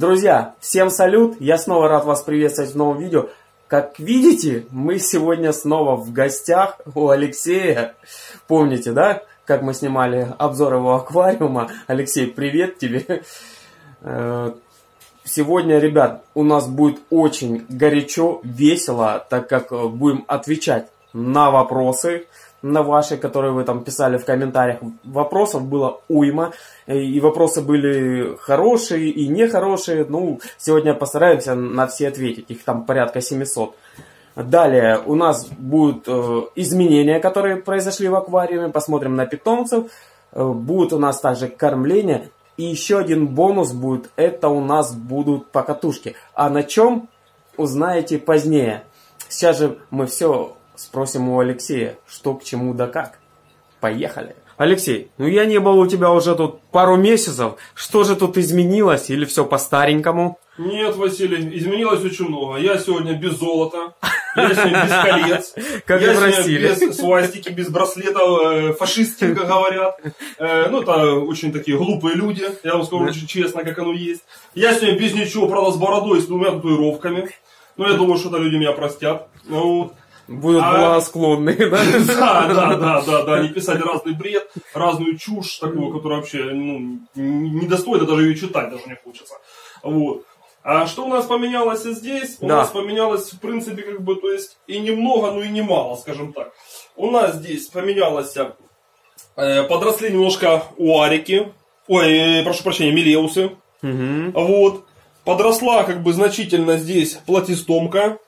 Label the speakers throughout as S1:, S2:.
S1: Друзья, всем салют! Я снова рад вас приветствовать в новом видео. Как видите, мы сегодня снова в гостях у Алексея. Помните, да, как мы снимали обзор его аквариума? Алексей, привет тебе! Э, сегодня, ребят, у нас будет очень горячо, весело, так как будем отвечать на вопросы, на ваши, которые вы там писали в комментариях. Вопросов было уйма, и вопросы были хорошие и нехорошие. Ну, сегодня постараемся на все ответить, их там порядка 700. Далее у нас будут э, изменения, которые произошли в аквариуме, посмотрим на питомцев. Э, будет у нас также кормление. И еще один бонус будет, это у нас будут покатушки. А на чем узнаете позднее. Сейчас же мы все Спросим у Алексея, что к чему да как. Поехали. Алексей, ну я не был у тебя уже тут пару месяцев. Что же тут изменилось или все по-старенькому?
S2: Нет, Василий, изменилось очень много. Я сегодня без золота, я сегодня без колец,
S1: как
S2: я
S1: России.
S2: без свастики, без браслетов, э, фашистских, как говорят. Э, ну, это очень такие глупые люди, я вам скажу очень честно, как оно есть. Я сегодня без ничего, правда, с бородой, с двумя татуировками. Но я думаю, что это люди меня простят. Ну, вот.
S1: Будут а... благосклонны, да?
S2: Да, да, да, да, да. Они писали разный бред, разную чушь такую, которая вообще ну, недостойна даже ее читать даже не хочется. Вот. А что у нас поменялось здесь? У да. нас поменялось, в принципе, как бы, то есть, и немного, но и немало, скажем так. У нас здесь поменялось, э, подросли немножко уарики, ой, э, прошу прощения, милеусы. Угу. Вот. Подросла, как бы, значительно здесь платистомка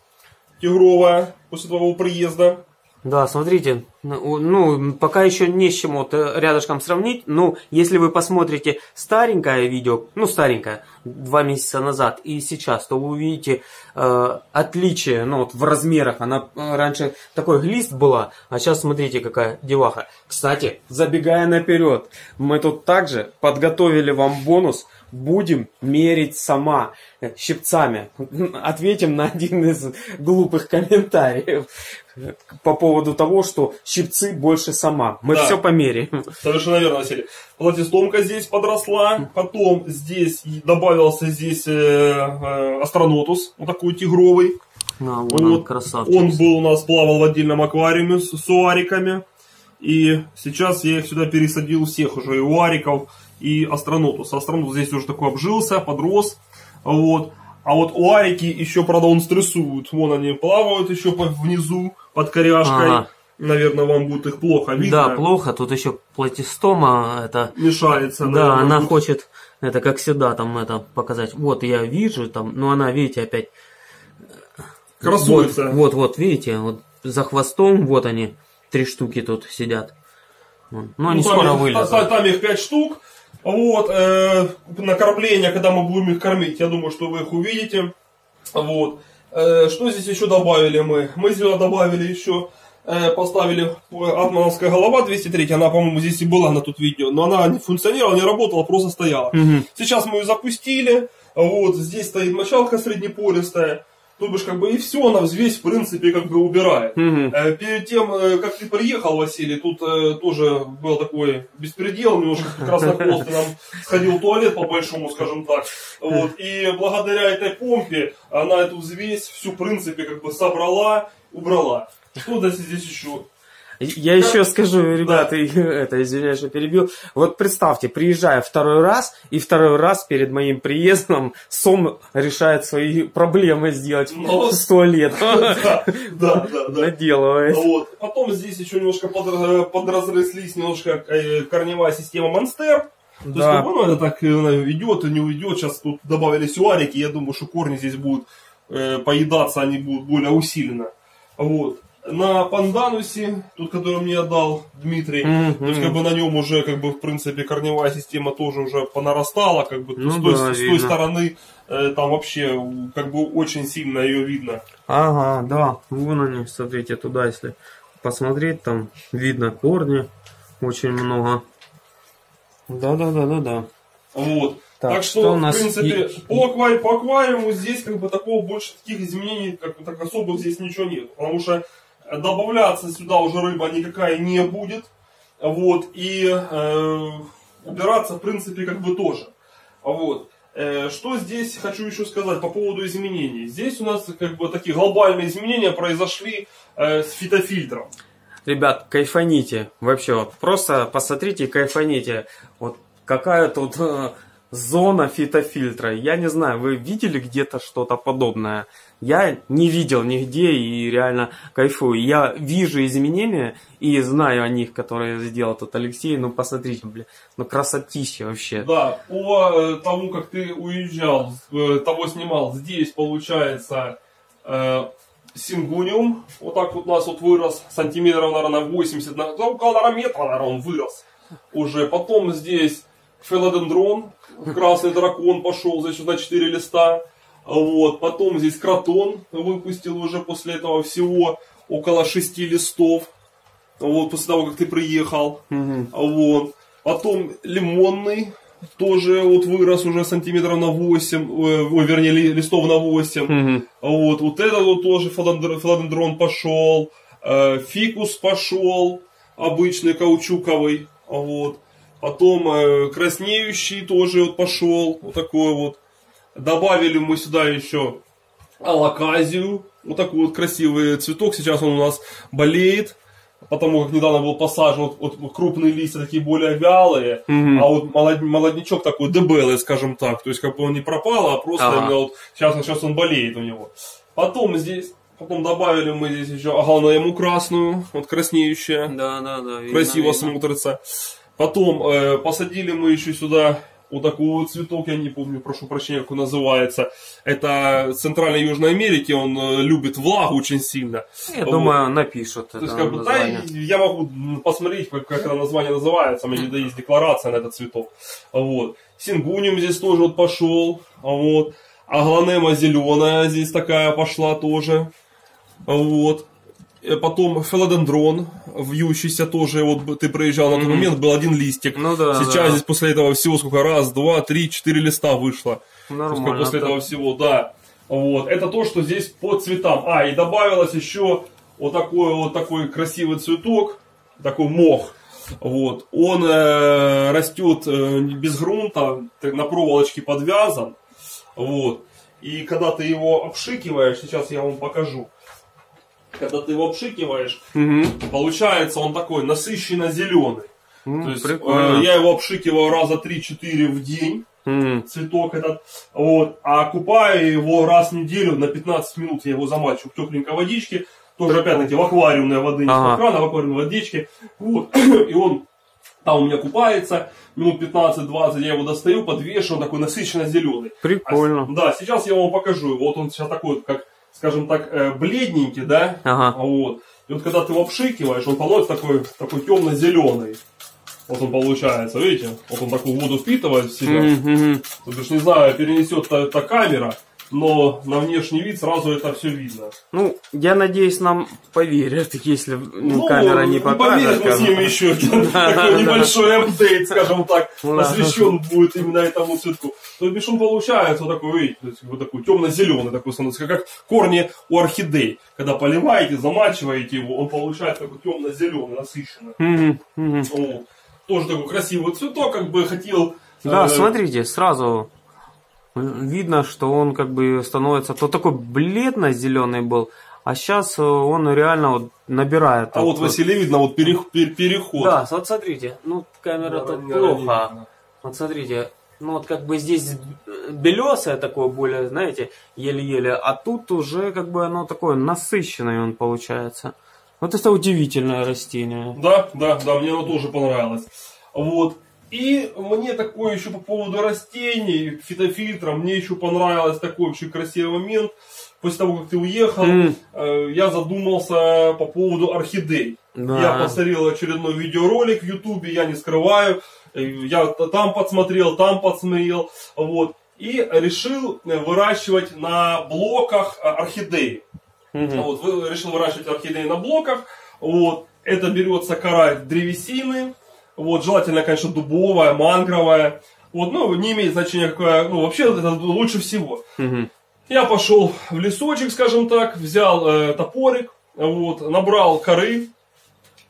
S2: тигровая после твоего приезда.
S1: Да, смотрите, ну, пока еще не с чем вот э, рядышком сравнить, но если вы посмотрите старенькое видео, ну, старенькое, два месяца назад и сейчас, то вы увидите э, отличие, ну, вот в размерах. Она э, раньше такой глист была, а сейчас смотрите, какая деваха. Кстати, забегая наперед, мы тут также подготовили вам бонус – будем мерить сама э, щипцами. Ответим на один из глупых комментариев по поводу того, что щипцы больше сама. Мы да. все померяем.
S2: Совершенно верно, Василий. Платистомка здесь подросла, потом здесь добавился здесь э, э, астронотус, вот такой тигровый.
S1: А, он, он, красавчик.
S2: он был у нас, плавал в отдельном аквариуме с, уариками. И сейчас я их сюда пересадил всех уже, и уариков, и Астронотус. Астронотус здесь уже такой обжился, подрос. Вот. А вот уарики еще, правда, он стрессует. Вон они плавают еще внизу под коряшкой. Ага. Наверное, вам будет их плохо видно.
S1: Да, плохо. Тут еще платистома это...
S2: Мешается.
S1: Да, она будет... хочет, это как всегда, там это показать. Вот я вижу там, но она, видите, опять...
S2: Красуется.
S1: Вот, вот, вот видите, вот за хвостом, вот они, три штуки тут сидят. Ну, они ну, скоро
S2: там,
S1: вылезут.
S2: Там, там их пять штук. Вот, э, на кормление, когда мы будем их кормить, я думаю, что вы их увидите. Вот. Э, что здесь еще добавили мы? Мы сюда добавили еще, э, поставили атмановская голова 203, она, по-моему, здесь и была на тут видео, но она не функционировала, не работала, просто стояла. Угу. Сейчас мы ее запустили, вот, здесь стоит мочалка среднепористая, то бишь, как бы и все, она взвесь, в принципе, как бы убирает. Угу. Перед тем, э, как ты приехал, Василий, тут э, тоже был такой беспредел, немножко хвост нам сходил в туалет по-большому, скажем так. Вот. И благодаря этой помпе она эту взвесь всю, в принципе, как бы собрала, убрала. Что здесь еще?
S1: Я еще скажу, ребята, это, извиняюсь, что перебил. Вот представьте, приезжаю второй раз, и второй раз перед моим приездом Сом решает свои проблемы сделать ну, в туалет. Да,
S2: да, да.
S1: Наделывает.
S2: Вот. Потом здесь еще немножко под, подразрослись немножко э, корневая система Монстер. То да. есть, ну, это так идет и не уйдет. Сейчас тут добавили сюарики, я думаю, что корни здесь будут э, поедаться, они будут более усиленно. Вот на Панданусе, тут, который мне отдал Дмитрий, mm-hmm. то есть как бы на нем уже как бы в принципе корневая система тоже уже понарастала, как бы ну, с, той, да, с той стороны э, там вообще как бы очень сильно ее видно.
S1: Ага, да, вон они, смотрите, туда если посмотреть, там видно корни очень много. Да, да, да, да, да.
S2: Вот. Так, так что, что у нас в принципе, е... по, аквари... по аквариуму здесь как бы такого больше таких изменений, как бы так особых здесь ничего нет. Потому что добавляться сюда уже рыба никакая не будет. Вот, и э, убираться, в принципе, как бы тоже. Вот. Э, Что здесь хочу еще сказать по поводу изменений? Здесь у нас как бы такие глобальные изменения произошли э, с фитофильтром.
S1: Ребят, кайфаните. Вообще, вот просто посмотрите кайфаните. Вот какая тут э, зона фитофильтра. Я не знаю, вы видели где-то что-то подобное? Я не видел нигде и реально кайфую. Я вижу изменения и знаю о них, которые сделал тут Алексей. Ну, посмотрите, блин, ну красотища вообще.
S2: Да, по э, тому, как ты уезжал, э, того снимал, здесь получается э, сингуниум. Вот так вот у нас вот вырос сантиметров, наверное, на 80, на, около метра, наверное, он вырос уже. Потом здесь филодендрон, красный дракон пошел здесь на 4 листа. Вот. Потом здесь кротон выпустил уже после этого всего около 6 листов. Вот, после того, как ты приехал.
S1: Мгм.
S2: Вот. Потом лимонный тоже вот вырос уже сантиметров на 8, э, вернее, ли- листов на 8.
S1: Мгм.
S2: Вот, вот этот вот тоже филодендр- филодендрон пошел, э, фикус пошел, обычный каучуковый, вот. Потом э, краснеющий тоже вот пошел, вот такой вот. Добавили мы сюда еще алаказию, вот такой вот красивый цветок. Сейчас он у нас болеет, потому как недавно был посажен, вот, вот крупные листья такие более вялые,
S1: Мгм.
S2: а вот молод- молодничок такой дебелый, скажем так. То есть как бы он не пропал, а просто
S1: Ага.
S2: именно вот сейчас, сейчас он болеет у него. Потом здесь, потом добавили мы здесь еще агалнаему красную, вот краснеющая
S1: Да, да, да. видно,
S2: красиво
S1: видно.
S2: смотрится. Потом э, посадили мы еще сюда вот такой вот цветок, я не помню, прошу прощения, как он называется. Это Центральной Южной Америке, он э, любит влагу очень сильно.
S1: Я
S2: Вот.
S1: думаю, напишут
S2: То
S1: это
S2: есть, как бы, да, я могу посмотреть, как, как это название называется, у меня где-то есть декларация на этот цветок. Вот. Сингуниум здесь тоже вот пошел, вот. Агланема зеленая здесь такая пошла тоже. Вот. Э, Потом филодендрон, вьющийся тоже, вот ты проезжал на тот
S1: Мгм.
S2: момент, был один листик.
S1: Ну да,
S2: Сейчас
S1: да.
S2: здесь после этого всего сколько? Раз, два, три, четыре листа вышло.
S1: Нормально.
S2: после
S1: так.
S2: этого всего, да. Вот. Это то, что здесь по цветам. А, и добавилось еще вот такой вот такой красивый цветок, такой мох. Вот. Он э, растет э, без грунта, на проволочке подвязан. Вот. И когда ты его обшикиваешь, сейчас я вам покажу. Когда ты его обшикиваешь,
S1: Мгм.
S2: получается он такой насыщенно зеленый.
S1: М,
S2: То есть
S1: Прикольно.
S2: э, я его обшикиваю раза 3-4 в день
S1: М.
S2: цветок этот, вот, а купаю его раз в неделю на 15 минут, я его замачиваю в тепленькой водичке, тоже опять-таки в аквариумной воды, не
S1: Ага.
S2: крана, а в аквариумной водичке, вот, и он там у меня купается, минут 15-20 я его достаю, подвешиваю, он такой насыщенно зеленый.
S1: Прикольно.
S2: да, сейчас я вам покажу, вот он сейчас такой, как, скажем так, э, бледненький, да,
S1: Ага.
S2: вот, и вот когда ты его обшикиваешь, он получается такой, такой темно-зеленый. Вот он получается, видите? Вот он такую воду впитывает в себя.
S1: Мгм.
S2: Тут уж не знаю, перенесет эта камера, но на внешний вид сразу это все видно.
S1: Ну, я надеюсь, нам поверят, если ну, камера не покажет.
S2: поверят, мы
S1: как бы.
S2: снимем еще такой небольшой апдейт, скажем так,
S1: Ну
S2: посвящен будет именно этому цветку. То бишь он получается вот такой, вот такой темно-зеленый такой становится, как корни у орхидей. Когда поливаете, замачиваете его, он получается такой темно-зеленый, насыщенный. Тоже такой красивый цветок, как бы хотел...
S1: Да,
S2: э,
S1: смотрите, сразу видно, что он как бы становится, то такой бледно-зеленый был, а сейчас он реально вот набирает.
S2: А вот,
S1: такой-
S2: Василий, видно, вот перех- пер- переход.
S1: Да, вот смотрите, ну камера
S2: Да,
S1: тут
S2: не
S1: плохо.
S2: видно.
S1: Вот смотрите, ну вот как бы здесь белесое такое более, знаете, еле-еле, а тут уже как бы оно такое насыщенное он получается. Вот это удивительное растение.
S2: Да, да, да, мне оно тоже понравилось. Вот. И мне такое еще по поводу растений, фитофильтра, мне еще понравилось такой очень красивый момент. После того, как ты уехал,
S1: М.
S2: э, я задумался по поводу орхидей.
S1: Да.
S2: Я посмотрел очередной видеоролик в Ютубе, я не скрываю. Э, Я там подсмотрел, там подсмотрел. Вот. И решил э, выращивать на блоках э, орхидеи.
S1: Мгм.
S2: Вот, решил выращивать орхидеи на блоках. Вот, это берется кора древесины. Вот, желательно, конечно, дубовая, мангровая. Вот, ну, не имеет значения какая, ну, вообще это лучше всего.
S1: Мгм.
S2: Я пошел в лесочек, скажем так, взял э, топорик, вот, набрал коры,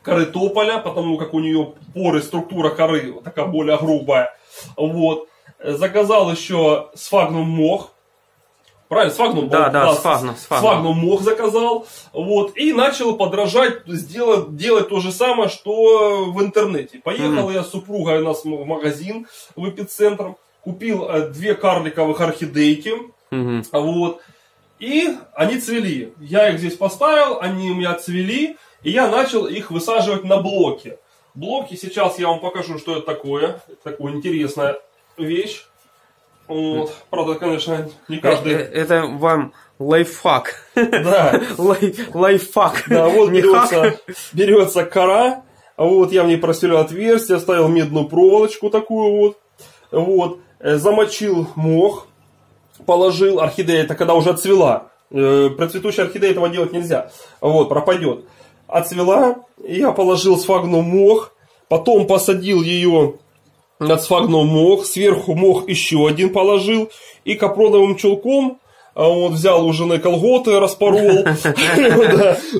S2: коры тополя, потому как у нее поры, структура коры такая более грубая. Вот. заказал еще сфагнум мох. Правильно, сфагнум?
S1: Да,
S2: был,
S1: да, сфагнум, сфагнум.
S2: Сфагнум мох заказал. Вот, и начал подражать, сделать, делать то же самое, что в интернете. Поехал я с супругой у нас в магазин в эпицентр, купил э, две карликовых орхидейки.
S1: Мгм.
S2: Вот. И они цвели. Я их здесь поставил, они у меня цвели, и я начал их высаживать на блоки. Блоки сейчас я вам покажу, что это такое. Это такая интересная вещь. Вот. Правда, конечно, не
S1: Э,
S2: каждый...
S1: Это вам лайфхак.
S2: Да,
S1: Лай- Лайфхак.
S2: да, вот
S1: Не
S2: берется,
S1: хак.
S2: берется кора, вот я в ней просверлил отверстие, оставил медную проволочку такую вот, вот, э, замочил мох, положил, орхидея, это когда уже отцвела, Э, про цветущую орхидею этого делать нельзя, вот, пропадет. Отцвела, я положил сфагнум мох, потом посадил ее над сфагнум мох, сверху мох еще один положил, и капроновым чулком а вот взял у жены колготы, распорол,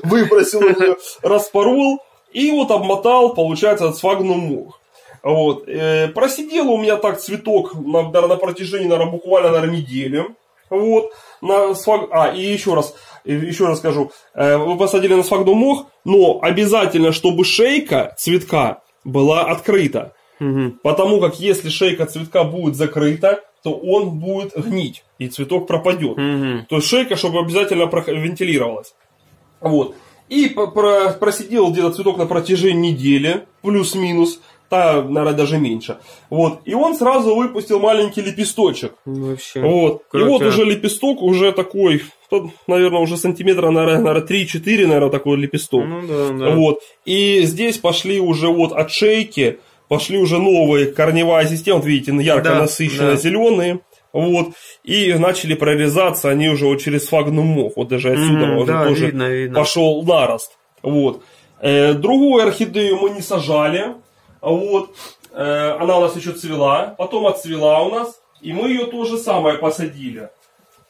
S2: выбросил ее, распорол, и вот обмотал, получается, от сфагнум мох. Вот. э, Просидел у меня так цветок на, на протяжении, наверное, буквально, наверное, недели. Вот. На сфаг... А, и еще раз, и еще раз скажу. Э, Вы посадили на сфагнум мох, но обязательно, чтобы шейка цветка была открыта.
S1: Мгм.
S2: Потому как если шейка цветка будет закрыта, то он будет гнить, и цветок пропадет.
S1: Мгм.
S2: То есть шейка, чтобы обязательно вентилировалась. Вот. И просидел где-то цветок на протяжении недели, плюс-минус, та, наверное, даже меньше. Вот. И он сразу выпустил маленький лепесточек.
S1: Ну, Вообще.
S2: Вот. И вот уже лепесток уже такой, наверное, уже сантиметра, наверное 3-4, наверное, такой лепесток.
S1: Ну да, да.
S2: Вот. И здесь пошли уже вот от шейки, пошли уже новые корневая система, вот видите, ярко
S1: Да,
S2: насыщенно
S1: да.
S2: зеленые. Вот. И начали прорезаться они уже вот через сфагнум мох. Вот даже отсюда
S1: Мгм,
S2: уже
S1: да,
S2: тоже
S1: видно, видно.
S2: пошел нарост. Вот. Э, другую орхидею мы не сажали. Вот. Э, она у нас еще цвела. Потом отцвела у нас. И мы ее тоже самое посадили.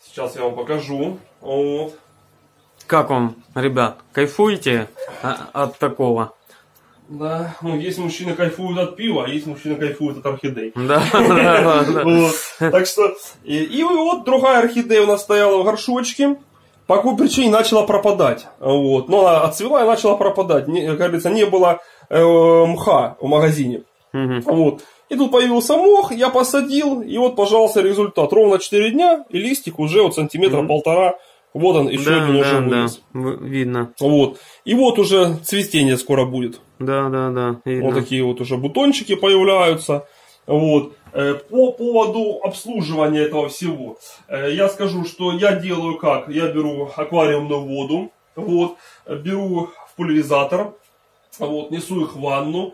S2: Сейчас я вам покажу. Вот.
S1: Как вам, ребят, кайфуете а, от такого?
S2: Да, ну есть мужчины кайфуют от пива, а есть мужчины кайфуют от орхидей.
S1: Да, да, да.
S2: Так что, и, вот другая орхидея у нас стояла в горшочке, по какой причине начала пропадать. Вот. Но она отцвела и начала пропадать. Не, как говорится, не было э, мха в магазине. Вот. И тут появился мох, я посадил, и вот, пожалуйста, результат. Ровно 4 дня, и листик уже вот сантиметра полтора. Вот он, еще
S1: Да,
S2: один уже
S1: да, да,
S2: вылез.
S1: В- видно.
S2: Вот. И вот уже цветение скоро будет.
S1: Да, да, да, видно.
S2: Вот такие вот уже бутончики появляются. Вот. Э, По поводу обслуживания этого всего, э, я скажу, что я делаю как? Я беру аквариумную воду, вот, беру в пульверизатор, вот, несу их в ванну,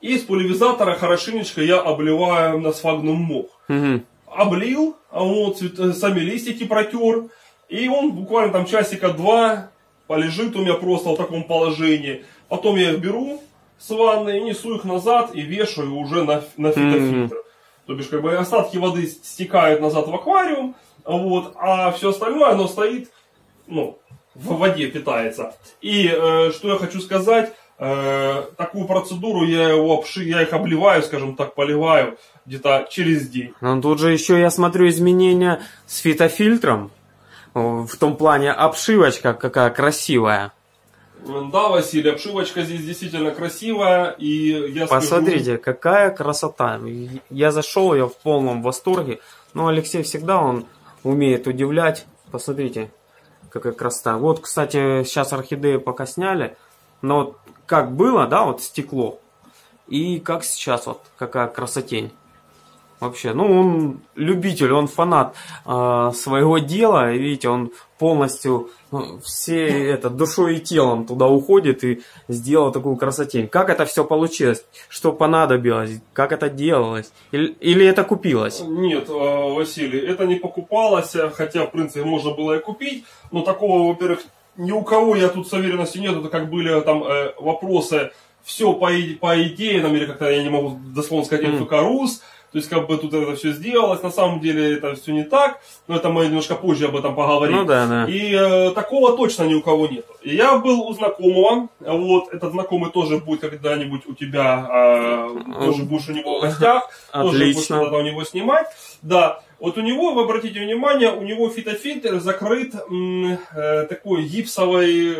S2: и из пульверизатора хорошенечко я обливаю на сфагнум мох.
S1: Мгм.
S2: Облил, вот, цвет- э, сами листики протер, и он буквально там часика два полежит у меня просто в таком положении. Потом я их беру с ванны, несу их назад и вешаю уже на, на фитофильтр. То бишь, как бы остатки воды стекают назад в аквариум, вот, а все остальное, оно стоит, ну, в воде питается. И э, что я хочу сказать, э, такую процедуру я, его обши, я их обливаю, скажем так, поливаю где-то через день.
S1: Ну, тут же еще я смотрю изменения с фитофильтром. В том плане обшивочка какая красивая.
S2: Да, Василий, обшивочка здесь действительно красивая, и я скажу-
S1: Посмотрите, какая красота. Я зашел, я в полном восторге. Ну, Алексей всегда он умеет удивлять. Посмотрите, какая красота. Вот, кстати, сейчас орхидеи пока сняли. Но вот как было, да, вот стекло. И как сейчас, вот какая красотень. Вообще, ну он любитель, он фанат э, своего дела, и видите, он полностью ну, все это душой и телом туда уходит и сделал такую красотень. Как это все получилось? Что понадобилось? Как это делалось? Или, или это купилось?
S2: Нет, э, Василий, это не покупалось, э, хотя, в принципе, можно было и купить, но такого, во-первых, ни у кого я тут с уверенностью нет, это как были там э, вопросы, все по, по идее, нам, или как-то я не могу дословно сказать,
S1: Мгм.
S2: МФК РУС, То есть, как бы тут это все сделалось, на самом деле это все не так, но это мы немножко позже об этом поговорим.
S1: Ну да, да.
S2: И э, такого точно ни у кого нет. Я был у знакомого, вот, этот знакомый тоже будет когда-нибудь у тебя, э, тоже будешь у него в гостях, тоже будешь когда-то у него снимать. Да, вот у него, вы обратите внимание, у него фитофильтр закрыт э, такой гипсовой...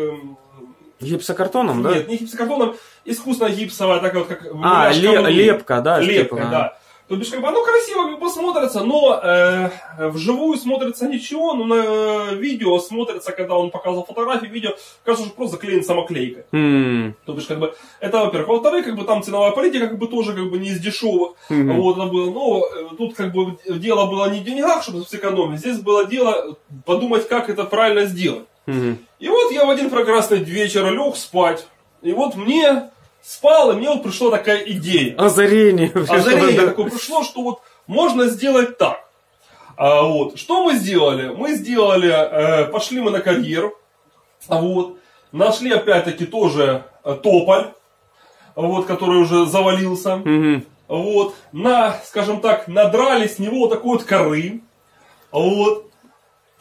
S1: Гипсокартоном, да?
S2: Нет, не гипсокартоном, искусственно гипсовая, такая вот как
S1: А, ле- лепка, да?
S2: Лепка,
S1: типа,
S2: да. То бишь, как бы оно красиво как бы смотрится, но э, вживую смотрится ничего, но на э, видео смотрится, когда он показывал фотографии, видео, кажется, что просто заклеен самоклейкой.
S1: М,
S2: То бишь, как бы, это, во-первых. Во-вторых, как бы там ценовая политика, как бы тоже, как бы, не из дешевых.
S1: Мгм.
S2: Вот, это было, но э, тут, как бы, дело было не в деньгах, чтобы сэкономить, здесь было дело подумать, как это правильно сделать.
S1: мгм.
S2: И вот я в один прекрасный вечер лег спать, и вот мне спал, и мне вот пришла такая идея.
S1: Озарение.
S2: Озарение
S1: Да.
S2: такое пришло, что вот можно сделать так. А, вот. Что мы сделали? Мы сделали, э, пошли мы на карьер, а вот, нашли опять-таки тоже э, тополь, вот, который уже завалился,
S1: Мгм.
S2: вот, на, скажем так, надрали с него вот такой вот коры, вот,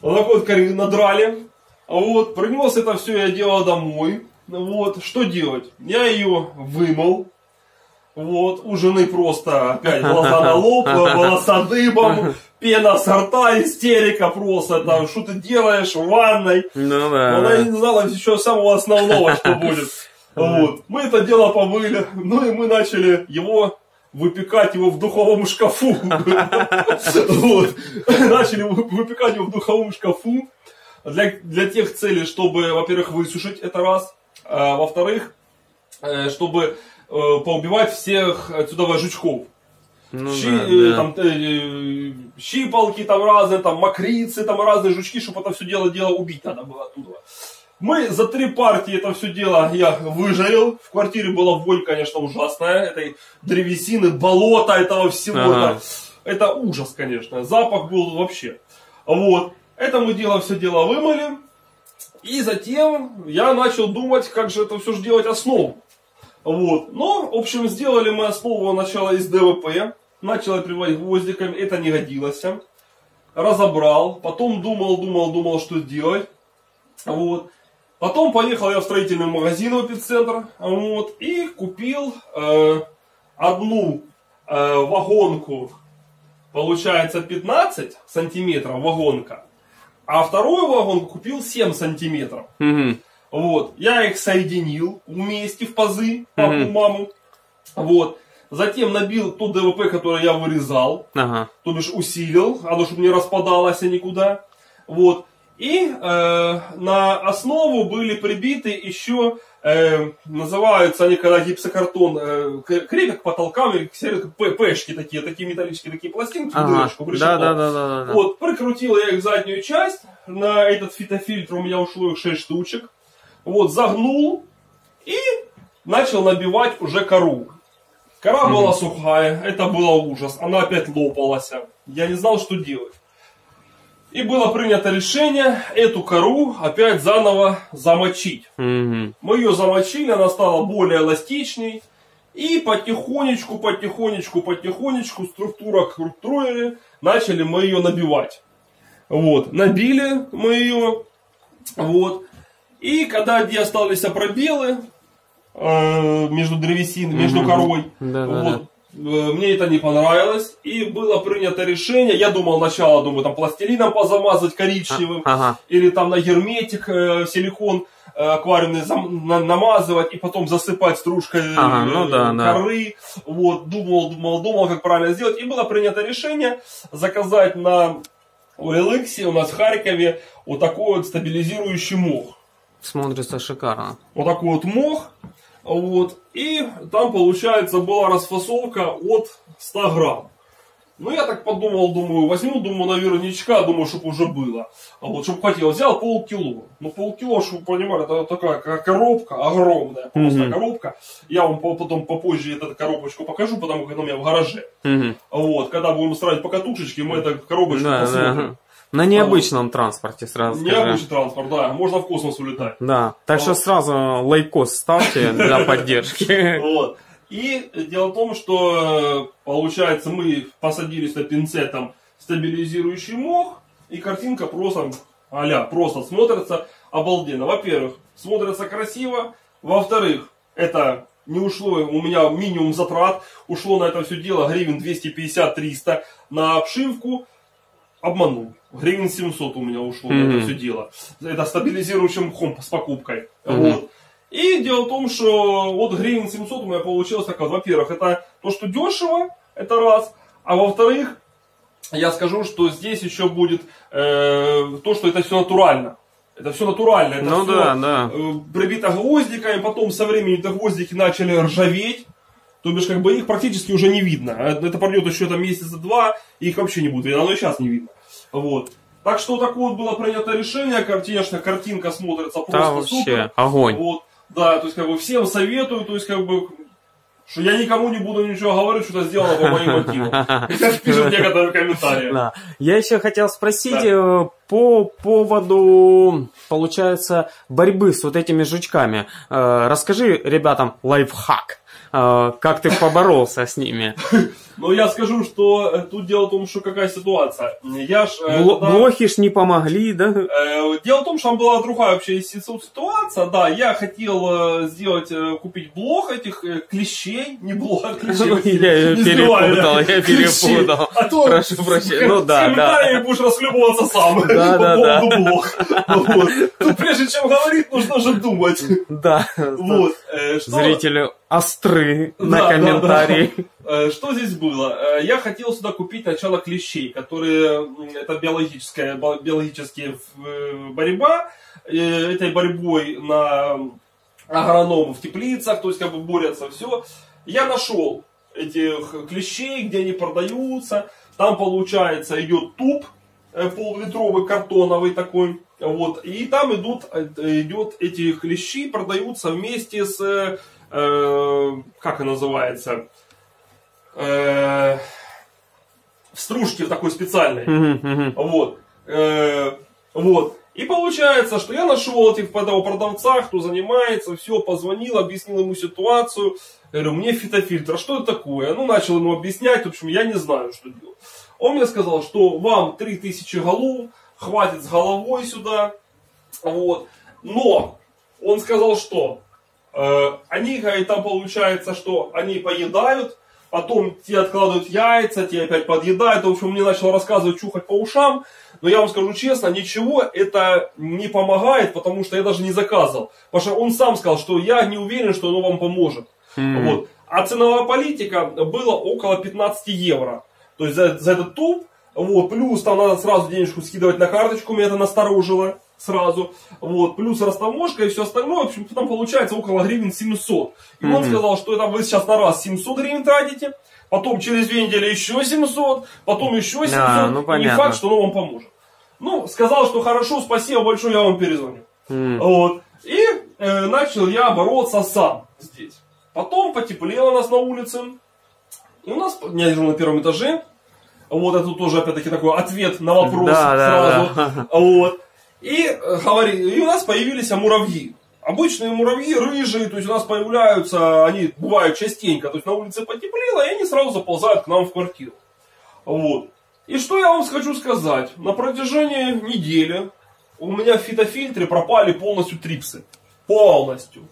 S2: вот такой вот коры надрали, вот, принес это все я делал домой, вот, что делать? Я ее вымыл, вот, у жены просто опять глаза на лоб, волоса дыбом, пена с рта, истерика просто, там, что ты делаешь в ванной,
S1: Ну
S2: она
S1: да.
S2: не знала еще самого основного, что будет. Вот. Мы это дело помыли, ну и мы начали его выпекать его в духовом шкафу. Начали вы- выпекать его в духовом шкафу для, для тех целей, чтобы, во-первых, высушить это раз, а во-вторых, э, чтобы э, поубивать всех отсюда жучков.
S1: Ну
S2: Щи-
S1: да,
S2: э,
S1: да.
S2: там, э, щипалки там разные, там мокрицы, там разные жучки, чтобы это все дело, дело убить надо было оттуда. Мы за три партии это все дело я выжарил. В квартире была вонь, конечно, ужасная. Этой древесины, болота этого всего.
S1: Ага.
S2: Это, это ужас, конечно. Запах был вообще. Вот. Это мы дело, все дело вымыли. И затем я начал думать, как же это все же делать основу. Вот. Но, в общем, сделали мы основу начала из ДВП. Начал я приводить гвоздиками. Это не годилось. Разобрал. Потом думал, думал, думал, что делать. Вот. Потом поехал я в строительный магазин в эпицентр. Вот. И купил э, одну э, вагонку. Получается 15 сантиметров вагонка. А вторую вагонку купил 7 сантиметров.
S1: Мгм.
S2: Вот. Я их соединил вместе в пазы, папу,
S1: Мгм.
S2: маму. Вот. Затем набил тот ДВП, который я вырезал,
S1: Ага.
S2: то бишь усилил, оно чтобы не распадалось никуда. Вот. И э, на основу были прибиты еще, э, называются они, когда гипсокартон э, крепят к потолкам, или к пешки такие, такие металлические, такие пластинки,
S1: Ага.
S2: дырочку
S1: Да, да, да, да, да.
S2: Вот, прикрутил я их заднюю часть. На этот фитофильтр у меня ушло их 6 штучек. Вот, загнул и начал набивать уже кору. Кора была сухая, это было ужас. Она опять лопалась. Я не знал, что делать. И было принято решение эту кору опять заново замочить.
S1: Мгм.
S2: Мы ее замочили, она стала более эластичней. И потихонечку, потихонечку, потихонечку, структура к структуре, начали мы ее набивать. Вот, набили мы ее. Вот. И когда где остались пробелы э, между древесиной, между корой,
S1: Да, да,
S2: вот, э, мне это не понравилось. И было принято решение, я думал сначала, думаю, там пластилином позамазать коричневым,
S1: Ага.
S2: или там на герметик э, силикон э, аквариумный зам- на- намазывать и потом засыпать стружкой э,
S1: Ага, ну да, да.
S2: коры. Вот, думал, думал, думал, как правильно сделать. И было принято решение заказать на OLX у нас в Харькове вот такой вот стабилизирующий мох.
S1: Смотрится шикарно.
S2: Вот такой вот мох. Вот. И там, получается, была расфасовка от 100 грамм. Ну, я так подумал, думаю, возьму, думаю, наверняка, думаю, чтобы уже было. А вот, чтобы хотел, взял полкило. Ну, полкило, чтобы вы понимали, это такая ко- коробка огромная, просто
S1: Мгм.
S2: коробка. Я вам по- потом попозже эту коробочку покажу, потому как она у меня в гараже.
S1: Мгм.
S2: Вот, когда будем устраивать покатушечки, мы эту коробочку
S1: Да,
S2: посмотрим.
S1: да. На необычном транспорте сразу.
S2: Необычный транспорт, да, можно в космос улетать.
S1: Да, так что сразу лайкос ставьте для поддержки.
S2: Вот. И дело в том, что, э, получается, мы посадили с пинцетом стабилизирующий мох, и картинка просто, аля, просто смотрится обалденно. Во-первых, смотрится красиво. Во-вторых, это не ушло, у меня минимум затрат, ушло на это все дело гривен 250-300 на обшивку, обманул. Гривен 700 у меня ушло mm-hmm. на это все дело. Это стабилизирующим мхом с покупкой. Mm-hmm. Вот. И дело в том, что вот гривен 700 у меня получилось так. Во-первых, это то, что дешево, это раз. А во-вторых, я скажу, что здесь еще будет э, то, что это все натурально. Это все натурально. Это
S1: ну
S2: все
S1: да, да.
S2: Э, прибито гвоздиками, потом со временем эти гвоздики начали ржаветь. То бишь, как бы их практически уже не видно. Э, это пройдет еще там месяца два, и их вообще не будет видно. Оно и сейчас не видно. Вот. Так что такое вот было принято решение. Конечно, картинка смотрится просто
S1: да, вообще,
S2: супер.
S1: огонь.
S2: Вот. Да, то есть как бы всем советую, то есть как бы что я никому не буду ничего говорить, что это сделано по моим мотивам. Как пишут некоторые комментарии.
S1: Да. Я еще хотел спросить да. Э, по поводу, получается, борьбы с вот этими жучками. Э, расскажи ребятам лайфхак. Э, как ты поборолся с ними?
S2: Ну, я скажу, что э, тут дело в том, что какая ситуация. Я ж,
S1: э, Бл- да, блохи ж не помогли, да?
S2: Дело в том, что там была другая вообще ситуация. Да, я хотел сделать, купить блох этих клещей, не блох, а клещей.
S1: Я перепутал, я перепутал. А то Прошу прощения. Ну да, да.
S2: будешь расхлебываться сам. Да, да, да. блох. Тут прежде чем говорить, нужно же думать.
S1: Да. Вот. Зрители остры на комментарии.
S2: Что здесь было? Я хотел сюда купить начало клещей, которые это биологическая, биологическая борьба. Этой борьбой на агрономов в теплицах, то есть как бы борются все. Я нашел этих клещей, где они продаются. Там получается идет туп поллитровый картоновый такой. Вот. И там идут, идет эти клещи, продаются вместе с э, как она называется, э, в стружке такой специальной. Вот. Э, вот. И получается, что я нашел этих продавца, кто занимается, все, позвонил, объяснил ему ситуацию. говорю, мне фитофильтр, а что это такое? Ну, начал ему объяснять, в общем, я не знаю, что делать. Он мне сказал, что вам 3000 голов, хватит с головой сюда. Вот. Но он сказал, что Э, они, говорит, там получается, что они поедают, потом те откладывают яйца, те опять подъедают. В общем, мне начал рассказывать, чухать по ушам. Но я вам скажу честно, ничего это не помогает, потому что я даже не заказывал. Потому что он сам сказал, что я не уверен, что оно вам поможет. Mm. Вот. А ценовая политика была около 15 евро. То есть за, за этот туп, вот, плюс там надо сразу денежку скидывать на карточку, меня это насторожило сразу, вот, плюс растаможка и все остальное, в общем, там получается около гривен 700. И mm-hmm. он сказал, что это вы сейчас на раз 700 гривен тратите, потом через две недели еще 700, потом еще 700, а, ну, и не факт, что оно вам поможет. Ну, сказал, что хорошо, спасибо большое, я вам перезвоню. Mm. Вот. И э, начал я бороться сам здесь. Потом потеплело нас на улице. У нас, я лежу на первом этаже. Вот это тоже, опять-таки, такой ответ на вопрос да, сразу. Да, да. Вот. И, э, говори, и у нас появились муравьи. Обычные муравьи рыжие, то есть у нас появляются, они бывают частенько, то есть на улице потеплело, и они сразу заползают к нам в квартиру. Вот. И что я вам хочу сказать? На протяжении недели у меня в фитофильтре пропали полностью трипсы. Полностью.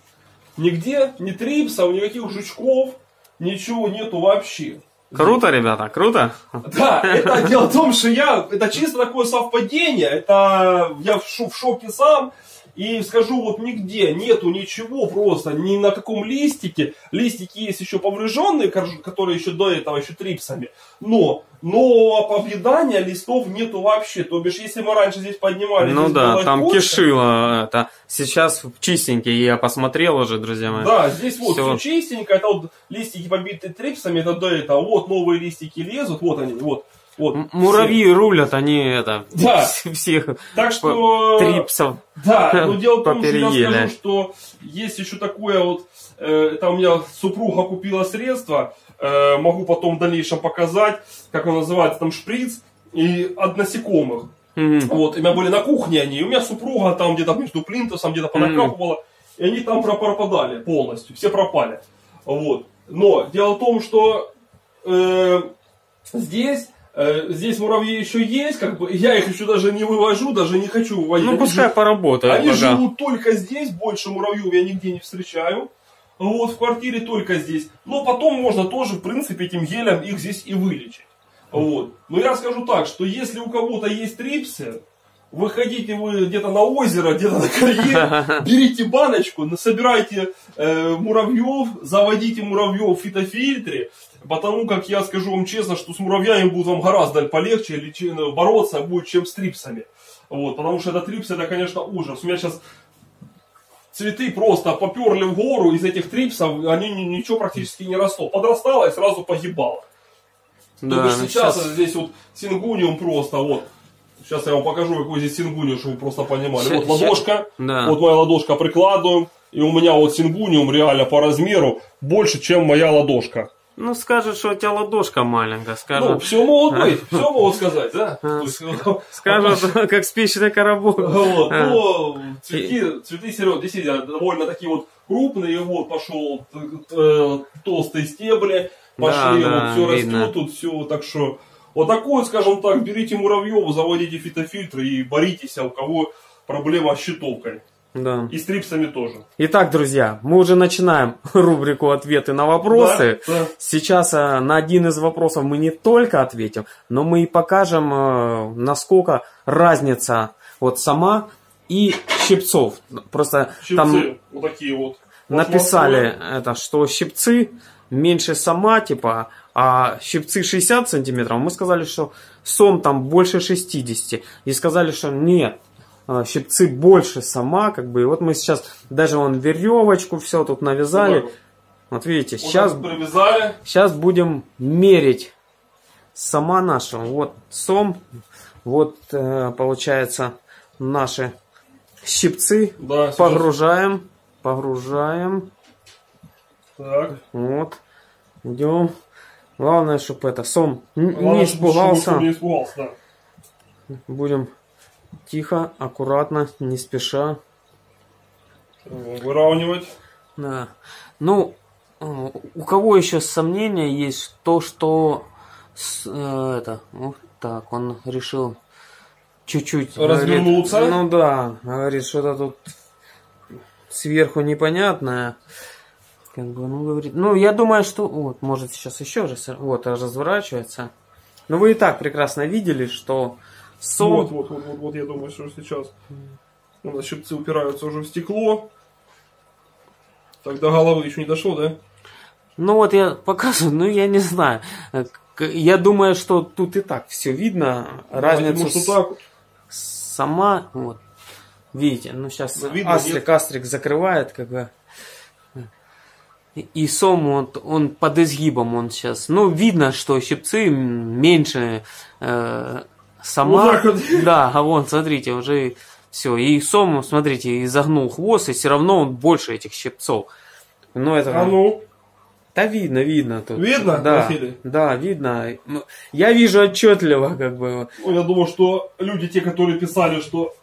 S2: Нигде ни трипсов, никаких жучков, ничего нету вообще.
S1: Круто, ребята, круто.
S2: Да, это дело в том, что я, это чисто такое совпадение, это я в, шоке сам, и скажу, вот нигде нету ничего просто, ни на каком листике. Листики есть еще повреженные, которые еще до этого, еще трипсами. Но, но объедания листов нету вообще. То бишь, если мы раньше здесь поднимали...
S1: Ну да, там почта, кишило это. Сейчас чистенький, я посмотрел уже, друзья мои.
S2: Да, здесь вот все, все чистенько. Это вот листики побиты трипсами, это до этого. Вот новые листики лезут, вот они, вот. Вот,
S1: Муравьи все. рулят, они это
S2: да.
S1: всех
S2: так что,
S1: трипсов.
S2: Да, но дело в том, что я скажу, что есть еще такое вот, э, это у меня супруга купила средство, э, могу потом в дальнейшем показать, как он называется, там шприц и от насекомых. Mm-hmm. Вот, у меня были на кухне они, и у меня супруга там где-то между плинтусом где-то понакапывала, mm-hmm. и они там пропадали полностью, все пропали. Вот. Но дело в том, что э, здесь здесь муравьи еще есть, как бы я их еще даже не вывожу, даже не хочу выводить.
S1: Ну,
S2: Они
S1: пускай
S2: живут-
S1: поработают.
S2: Они
S1: пока.
S2: живут только здесь, больше муравьев я нигде не встречаю. Вот, в квартире только здесь. Но потом можно тоже, в принципе, этим гелем их здесь и вылечить. Вот. Но я скажу так, что если у кого-то есть трипсы, выходите вы где-то на озеро, где-то на карьер, берите баночку, насобирайте э, муравьев, заводите муравьев в фитофильтре, потому как я скажу вам честно, что с муравьями будет вам гораздо полегче лечи- бороться будет, чем с трипсами. Вот, потому что это трипсы, это, конечно, ужас. У меня сейчас цветы просто поперли в гору из этих трипсов, они ни- ничего практически не росло. Подрастало и сразу погибало. То
S1: Да,
S2: бишь
S1: ну,
S2: сейчас,
S1: щас-
S2: здесь вот сингуниум просто вот. Сейчас я вам покажу, какой здесь сингуниум, чтобы вы просто понимали.
S1: Ща-
S2: вот ладошка,
S1: Да.
S2: вот моя ладошка прикладываем, и у меня вот сингуниум реально по размеру больше, чем моя ладошка.
S1: Ну, скажут, что у тебя ладошка маленькая.
S2: Ну,
S1: Скажут,
S2: все могут быть, все могут сказать, да?
S1: А,
S2: есть,
S1: скажут как спичный коробок.
S2: Вот,
S1: А.
S2: но цветки, цветы серьезно, действительно, довольно такие вот крупные, вот пошел э, толстые стебли, пошли, вот все растет, тут все, так что вот такой, скажем так, берите муравьев, заводите фитофильтры и боритесь, а у кого проблема с щитовкой.
S1: Да.
S2: И с трипсами тоже.
S1: Итак, друзья, мы уже начинаем рубрику «Ответы на вопросы».
S2: Да, да.
S1: Сейчас э, на один из вопросов мы не только ответим, но мы и покажем, э, насколько разница вот сама и щипцов. Просто
S2: Щипцы
S1: там
S2: вот такие вот.
S1: написали это, что щипцы меньше сама, типа, а щипцы 60 сантиметров. Мы сказали, что сом там больше 60. И сказали, что нет, щипцы больше сама, как бы. И вот мы сейчас даже вон веревочку все тут навязали.
S2: Вот
S1: Вот видите,
S2: так
S1: сейчас,
S2: привязали.
S1: сейчас будем мерить сама наша. Вот сом, вот э, получается наши щипцы.
S2: Да, сейчас.
S1: Погружаем, погружаем.
S2: Так.
S1: Вот. Идем. Главное, чтобы это сом
S2: Главное,
S1: не испугался.
S2: чтобы не испугался, да.
S1: Будем тихо, аккуратно, не спеша.
S2: Выравнивать.
S1: Да. Ну, э, у кого еще сомнения есть, то, что с- э, это, вот так, он решил чуть-чуть говорит,
S2: Развернуться.
S1: ну да, говорит, что-то тут сверху непонятное. Как бы, ну, говорит, ну, я думаю, что, вот, может, сейчас еще раз, вот, разворачивается. Но вы и так прекрасно видели, что сом,
S2: Вот, вот, вот, вот, вот, я думаю, что сейчас у нас щипцы упираются уже в стекло. Так до головы еще не дошло, да?
S1: Ну вот я показываю, ну я не знаю. Я думаю, что тут и так все видно. Разницу
S2: что
S1: с-
S2: так
S1: сама, вот. Видите, ну сейчас
S2: Ну, видно,
S1: Астрик,
S2: нет?
S1: Астрик закрывает, как бы. И- Сом, он, он под изгибом он сейчас. Ну, видно, что щипцы меньше э, сама.
S2: Вот так вот.
S1: Да, а вон, смотрите, уже все. И Сом, смотрите, изогнул хвост, и все равно он больше этих щипцов. Ну, это...
S2: А ну,
S1: Да видно, видно тут.
S2: Видно,
S1: Да,
S2: Василий?
S1: да, видно. Ну, Я вижу отчетливо, как бы.
S2: я думаю, что люди, те, которые писали, что...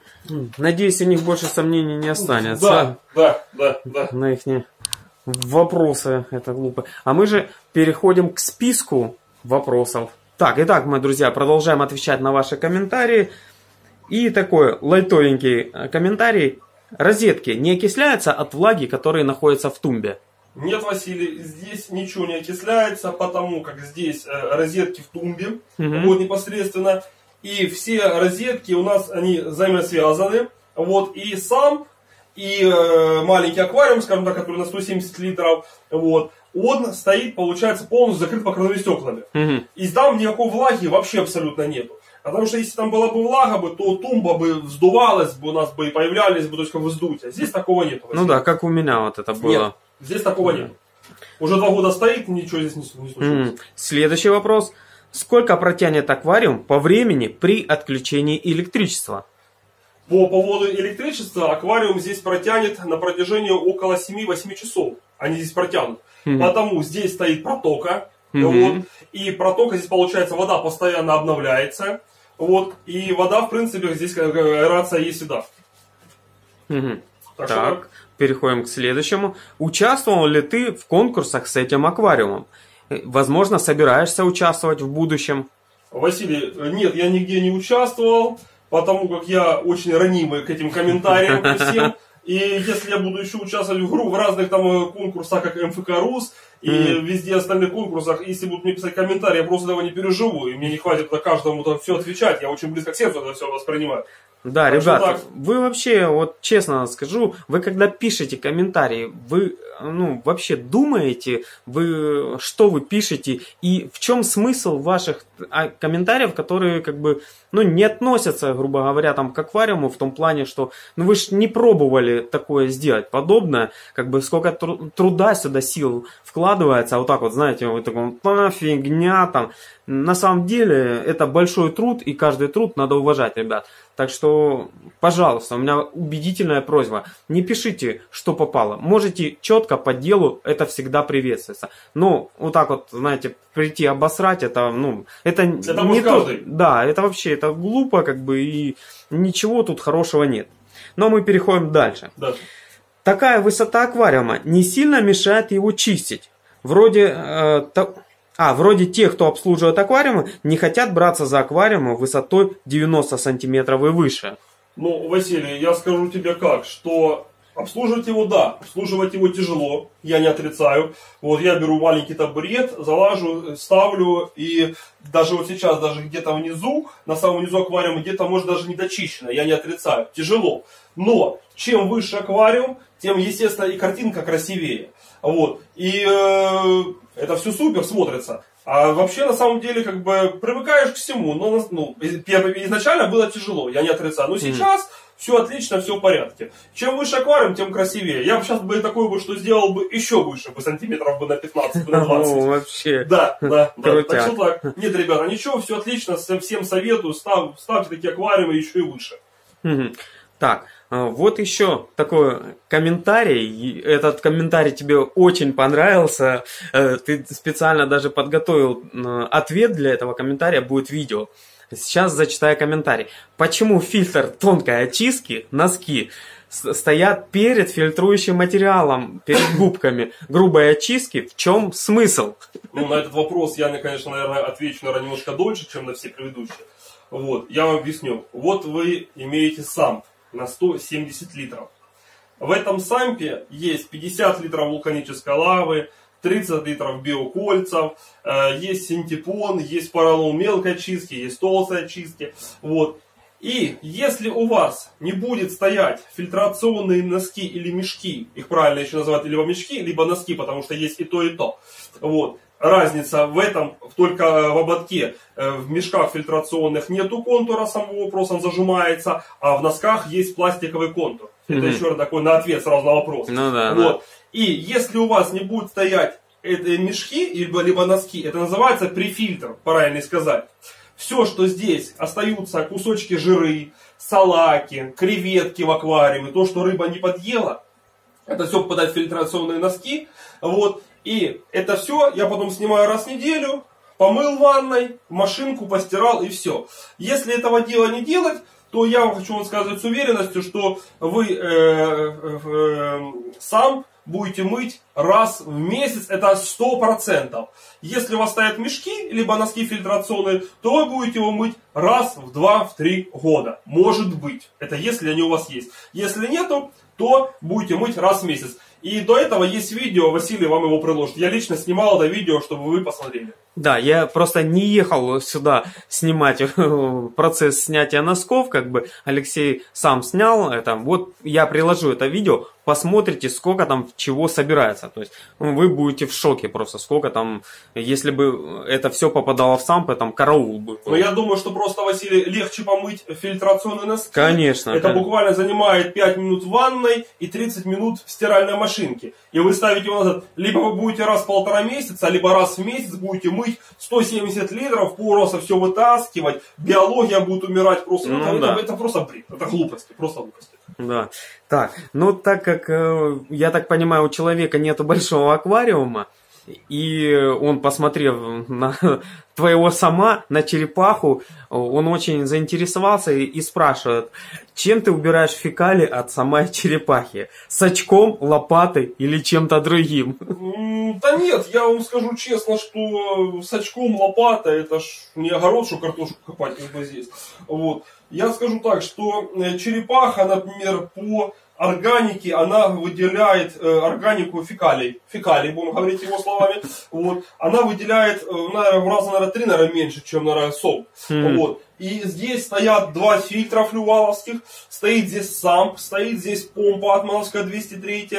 S1: Надеюсь, у них больше сомнений не останется.
S2: Да, да, да, да.
S1: На их вопросы, это глупо. А мы же переходим к списку вопросов. Так, итак, мои друзья, продолжаем отвечать на ваши комментарии. И такой лайтовенький э, комментарий. Розетки не окисляются от влаги, которые находятся в тумбе.
S2: Нет, Василий, здесь ничего не окисляется, потому как здесь э, розетки в тумбе,
S1: Мгм.
S2: вот непосредственно, и все розетки у нас, они взаимосвязаны, вот, и сам, и э, маленький аквариум, скажем так, который на 170 литров, вот, он стоит, получается, полностью закрыт покровными стеклами.
S1: Мгм.
S2: И там никакой влаги вообще абсолютно нету. Потому что если там была бы влага, бы, то тумба бы вздувалась бы, у нас бы и появлялись бы, то есть как вздутие. Здесь такого нету.
S1: Ну да, как у меня вот это было.
S2: Нет, здесь такого нет. Уже два года стоит, ничего здесь не, не случилось.
S1: М. Следующий вопрос. Сколько протянет аквариум по времени при отключении электричества?
S2: По поводу электричества, аквариум здесь протянет на протяжении около 7-8 часов. Они здесь протянут.
S1: Мгм.
S2: Потому здесь стоит протока.
S1: Мгм.
S2: Вот, и протока здесь получается, вода постоянно обновляется. Вот, и вода, в принципе, здесь аэрация есть всегда.
S1: Мгм.
S2: Так,
S1: Так,
S2: что
S1: переходим к следующему. Участвовал ли ты в конкурсах с этим аквариумом? Э, Возможно, собираешься участвовать в будущем.
S2: Василий, э, нет, я нигде не участвовал, потому как я очень ранимый к этим комментариям ко всем. И если я буду еще участвовать в, гру- в разных там э, конкурсах, как МФК РУС, и
S1: Мгм.
S2: везде остальных конкурсах, если будут мне писать комментарии, я просто этого не переживу, и мне не хватит на каждому там все отвечать, я очень близко к сердцу это все воспринимаю.
S1: Да,
S2: Так
S1: ребята,
S2: так.
S1: вы вообще, вот честно скажу, вы когда пишете комментарии, вы, ну, вообще думаете, вы, что вы пишете, и в чем смысл ваших а, комментариев, которые, как бы, ну, не относятся, грубо говоря, там, к аквариуму, в том плане, что, ну, вы же не пробовали такое сделать, подобное, как бы, сколько тру- труда сюда, сил вкладывается, а вот так вот, знаете, вы такой, «А, фигня, там, на самом деле, это большой труд, и каждый труд надо уважать, ребят. Так что, пожалуйста, у меня убедительная просьба. Не пишите, что попало. Можете четко по делу, это всегда приветствуется. Но вот так вот, знаете, прийти обосрать, это, ну, это,
S2: Это
S1: не то-
S2: каждый.
S1: Да, это вообще, это глупо, как бы, и ничего тут хорошего нет. Но мы переходим дальше.
S2: Да.
S1: Такая высота аквариума не сильно мешает его чистить. Вроде, э, та- а, вроде тех, кто обслуживает аквариумы, не хотят браться за аквариумы высотой 90 сантиметров и выше.
S2: Ну, Василий, я скажу тебе как, что обслуживать его, да, обслуживать его тяжело, я не отрицаю. Вот я беру маленький табурет, залажу, ставлю, и даже вот сейчас, даже где-то внизу, на самом низу аквариума, где-то может даже не дочищено, я не отрицаю, тяжело. Но чем выше аквариум, тем, естественно, и картинка красивее. Вот. И э, это все супер смотрится. А вообще, на самом деле, как бы привыкаешь к всему. Но ну, изначально было тяжело, я не отрицаю. Но сейчас все отлично, все в порядке. Чем выше аквариум, тем красивее. Я бы сейчас бы такой бы, что сделал бы еще выше, бы сантиметров бы на 15, бы на 20.
S1: О, вообще.
S2: Да, да, да. Так что так. Нет, ребята, ничего, все отлично, всем советую, став- ставьте такие аквариумы еще и выше.
S1: Так, э, вот еще такой комментарий. Этот комментарий тебе очень понравился. Э, Ты специально даже подготовил ответ для этого комментария, будет видео. Сейчас зачитаю комментарий. Почему фильтр тонкой очистки, носки, стоят перед фильтрующим материалом, перед губками грубой очистки? В чем смысл?
S2: Ну, на этот вопрос я, конечно, наверное, отвечу, наверное, немножко дольше, чем на все предыдущие. Вот, я вам объясню. Вот вы имеете самп на 170 литров. В этом сампе есть 50 литров вулканической лавы, 30 литров биокольцев, э, есть синтепон, есть поролон мелкой очистки, есть толстой очистки. Вот. И если у вас не будет стоять фильтрационные носки или мешки, их правильно еще называют либо мешки, либо носки, потому что есть и то, и то. Вот. Разница в этом только в ободке. Э, В мешках фильтрационных нету контура самого вопроса, он зажимается, а в носках есть пластиковый контур. Это
S1: Мгм.
S2: еще раз такой на ответ сразу на вопрос.
S1: Ну да,
S2: Вот. И если у вас не будет стоять это мешки, либо, либо носки, это называется префильтр, правильно сказать. Все, что здесь остаются кусочки жиры, салаки, креветки в аквариуме, то, что рыба не подъела, это все попадает в фильтрационные носки. Вот. И это все я потом снимаю раз в неделю, помыл ванной, машинку постирал и все. Если этого дела не делать, то я вам хочу вам сказать с уверенностью, что вы э, э, э, сам будете мыть раз в месяц, это 100%. Если у вас стоят мешки, либо носки фильтрационные, то вы будете его мыть раз в 2-3 года. Может быть. Это если они у вас есть. Если нету, то будете мыть раз в месяц. И до этого есть видео, Василий вам его приложит. Я лично снимал это видео, чтобы вы посмотрели.
S1: Да, я просто не ехал сюда снимать процесс снятия носков, как бы Алексей сам снял это. Вот я приложу это видео, посмотрите, сколько там чего собирается. То есть ну, вы будете в шоке просто, сколько там, если бы это все попадало в сампы, там караул бы.
S2: Но я думаю, что просто, Василий, легче помыть фильтрационные носки.
S1: Конечно.
S2: Это
S1: конечно.
S2: буквально занимает 5 минут в ванной и 30 минут в стиральной машинке. И вы ставите его назад. Либо вы будете раз в полтора месяца, либо раз в месяц будете мыть 170 литров, просто все вытаскивать. Биология будет умирать просто.
S1: Ну
S2: это,
S1: да.
S2: это- это просто бред. Это глупости. Просто глупости.
S1: Да. Так, ну так как, э, я так понимаю, у человека нету большого аквариума, и он, посмотрев на твоего сама, на черепаху, он очень заинтересовался и спрашивает, чем ты убираешь фекалии от самой черепахи? С очком, лопатой или чем-то другим?
S2: Да нет, я вам скажу честно, что с очком, лопатой, это ж не огород, что картошку копать, как бы здесь. Вот. Я скажу так, что э, черепаха, например, по органики, она выделяет э, органику фекалий, фекалий, будем говорить его словами, вот, она выделяет, э, наверное, в раза, наверное, три, наверное, меньше, чем, наверное, сол, mm. вот, и здесь стоят два фильтра флюваловских, стоит здесь сам, стоит здесь помпа Атмановская 203,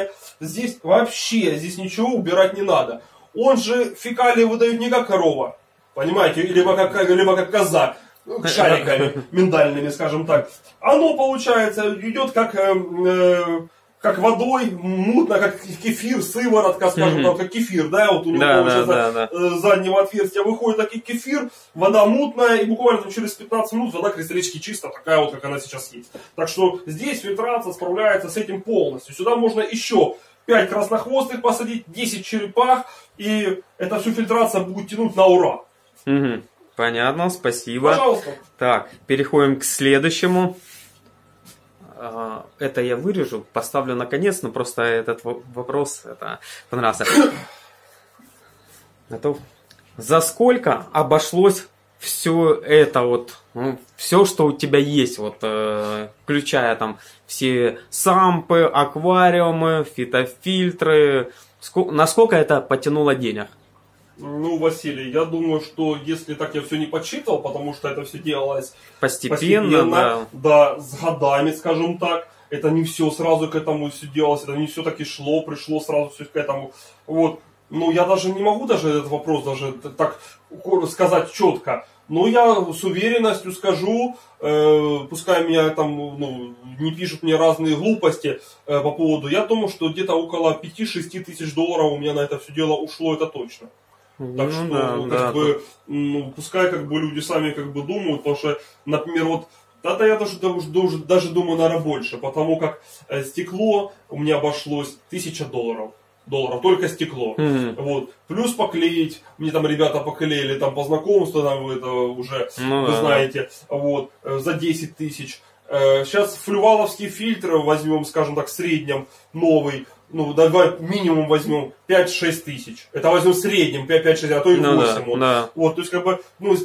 S2: здесь вообще, здесь ничего убирать не надо, он же фекалии выдает не как корова, понимаете, либо как, либо как коза, шариками миндальными, скажем так. Оно, получается, идет как, э, э, как водой, мутно, как кефир, сыворотка, скажем так, как кефир, да, вот у него
S1: Да,
S2: получается
S1: да, да,
S2: э, заднего отверстия выходит такой кефир, вода мутная, и буквально там через 15 минут вода кристаллически чистая, такая вот, как она сейчас есть. Так что здесь фильтрация справляется с этим полностью. Сюда можно еще 5 краснохвостых посадить, 10 черепах, и эта всю фильтрация будет тянуть на ура.
S1: Мгм. Понятно, спасибо.
S2: Пожалуйста.
S1: Так, переходим к следующему. А, Это я вырежу, поставлю наконец, но просто этот во- вопрос это понравился. Готов? За сколько обошлось все это вот, все, что у тебя есть, вот, э, включая там все сампы, аквариумы, фитофильтры, ско- насколько это потянуло денег?
S2: Ну, Василий, я думаю, что если так я все не подсчитывал, потому что это все делалось
S1: Постепенно, да.
S2: да, с годами, скажем так. Это не все сразу к этому все делалось, это не все так и шло, пришло сразу все к этому. Вот. Ну, я даже не могу даже этот вопрос даже так сказать четко. Но я с уверенностью скажу, э, пускай меня там ну, не пишут мне разные глупости э, по поводу, я думаю, что где-то около 5-6 тысяч долларов у меня на это все дело ушло, это точно. Так
S1: Ну
S2: что,
S1: да,
S2: как
S1: да,
S2: бы, ну, пускай как бы люди сами как бы думают, потому что, например, вот да, я даже, даже, даже, думаю, наверное, больше, потому как э, стекло у меня обошлось 1000 долларов. Долларов, только стекло.
S1: Мгм.
S2: Вот. Плюс поклеить, мне там ребята поклеили там по знакомству, там вы это уже,
S1: Ну
S2: вы
S1: да.
S2: знаете, вот, э, за 10 тысяч. Э, Сейчас флюваловский фильтр возьмем, скажем так, в среднем, новый, ну, давай минимум возьмем 5-6 тысяч. Это возьмем в среднем 5-6, а то и 8.
S1: Ну да,
S2: вот.
S1: да.
S2: Вот, то есть, как бы, ну,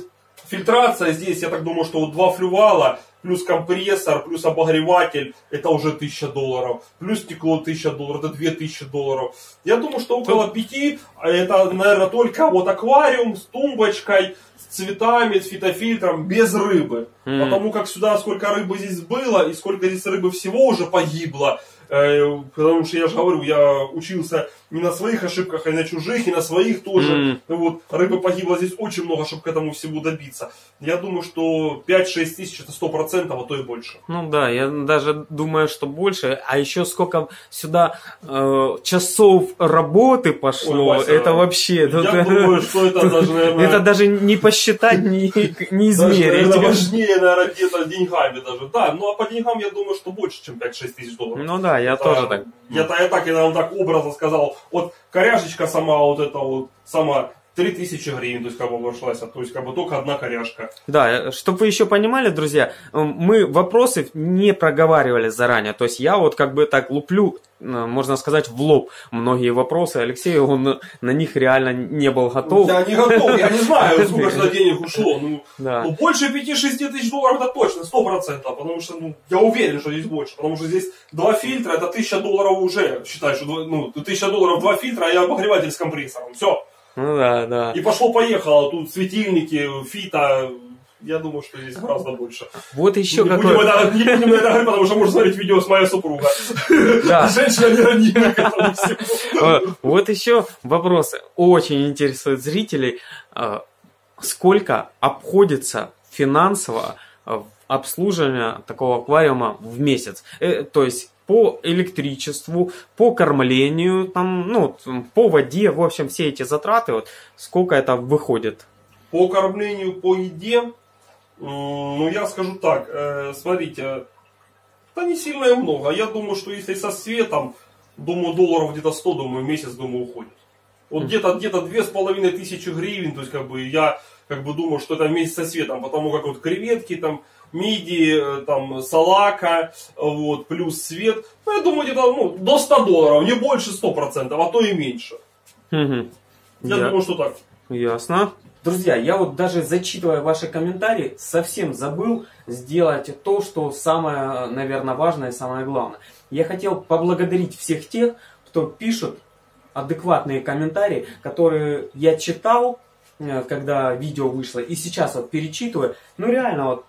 S2: фильтрация здесь, я так думаю, что вот два флювала, плюс компрессор, плюс обогреватель, это уже 1000 долларов. Плюс стекло 1000 долларов, это 2000 долларов. Я думаю, что около 5, а это, наверное, только вот аквариум с тумбочкой, с цветами, с фитофильтром, без рыбы.
S1: Мгм.
S2: Потому как сюда сколько рыбы здесь было, и сколько здесь рыбы всего уже погибло. Э, Потому что я же говорю, я учился не на своих ошибках, а и на чужих, и на своих тоже.
S1: Мгм.
S2: Вот, рыбы погибло здесь очень много, чтобы к этому всему добиться. Я думаю, что 5-6 тысяч это 100%, а то и больше.
S1: Ну да, я даже думаю, что больше. А еще сколько сюда э, часов работы пошло,
S2: Ой, Вася,
S1: это вообще... тут-
S2: Я думаю, что это даже, наверное,
S1: это даже не посчитать, не, измерить.
S2: наверное, важнее, наверное, где-то деньгами даже. Да, ну а по деньгам я думаю, что больше, чем 5-6 тысяч долларов.
S1: Ну да, я
S2: Это-
S1: тоже так.
S2: Я, я так, я вам так образно сказал. Вот коряшечка сама, вот эта вот, сама 3000 гривен, то есть как бы обошлась, а то есть как бы только одна коряшка.
S1: Да, чтобы вы еще понимали, друзья, м, мы вопросы не проговаривали заранее. То есть я вот как бы так луплю, э, можно сказать, в лоб многие вопросы. Алексей, он на них реально не был готов.
S2: Я не готов, я не знаю, сколько сюда денег ушло. Ну,
S1: Да.
S2: ну, больше 5-6 тысяч долларов это точно, 100%, потому что ну, я уверен, что здесь больше, потому что здесь два фильтра, это 1000 долларов уже, считай, что ну, 1000 долларов два фильтра, и обогреватель с компрессором, все.
S1: Ну да, да.
S2: И пошло-поехало, тут светильники, фита, я думаю, что здесь гораздо больше.
S1: Вот еще
S2: не,
S1: какой...
S2: будем это, не будем это говорить, потому что можно смотреть видео с моей супругой.
S1: Да.
S2: Женщина не ранимая к этому всему.
S1: Вот еще вопросы. Очень интересуют зрителей. Э, Сколько обходится финансово э, обслуживание такого аквариума в месяц? Э, То есть по электричеству, по кормлению, там, ну, по воде, в общем, все эти затраты, вот, сколько это выходит?
S2: По кормлению, по еде, ну я скажу так, э, смотрите, да не сильно и много. Я думаю, что если со светом, думаю, долларов где-то 100, думаю, в месяц, думаю, уходит. Вот где-то где-то две с половиной тысячи гривен, то есть как бы я как бы думаю, что это вместе со светом, потому как вот креветки там, миди, э, там, салака, вот, плюс свет, ну, я думаю, где-то ну, до 100 долларов, не больше 100%, а то и меньше.
S1: Мгм.
S2: Я
S1: Я-
S2: думаю, что так.
S1: Ясно. Друзья, я вот даже зачитывая ваши комментарии, совсем забыл сделать то, что самое, наверное, важное и самое главное. Я хотел поблагодарить всех тех, кто пишет адекватные комментарии, которые я читал, э, когда видео вышло, и сейчас вот перечитываю. Ну реально, вот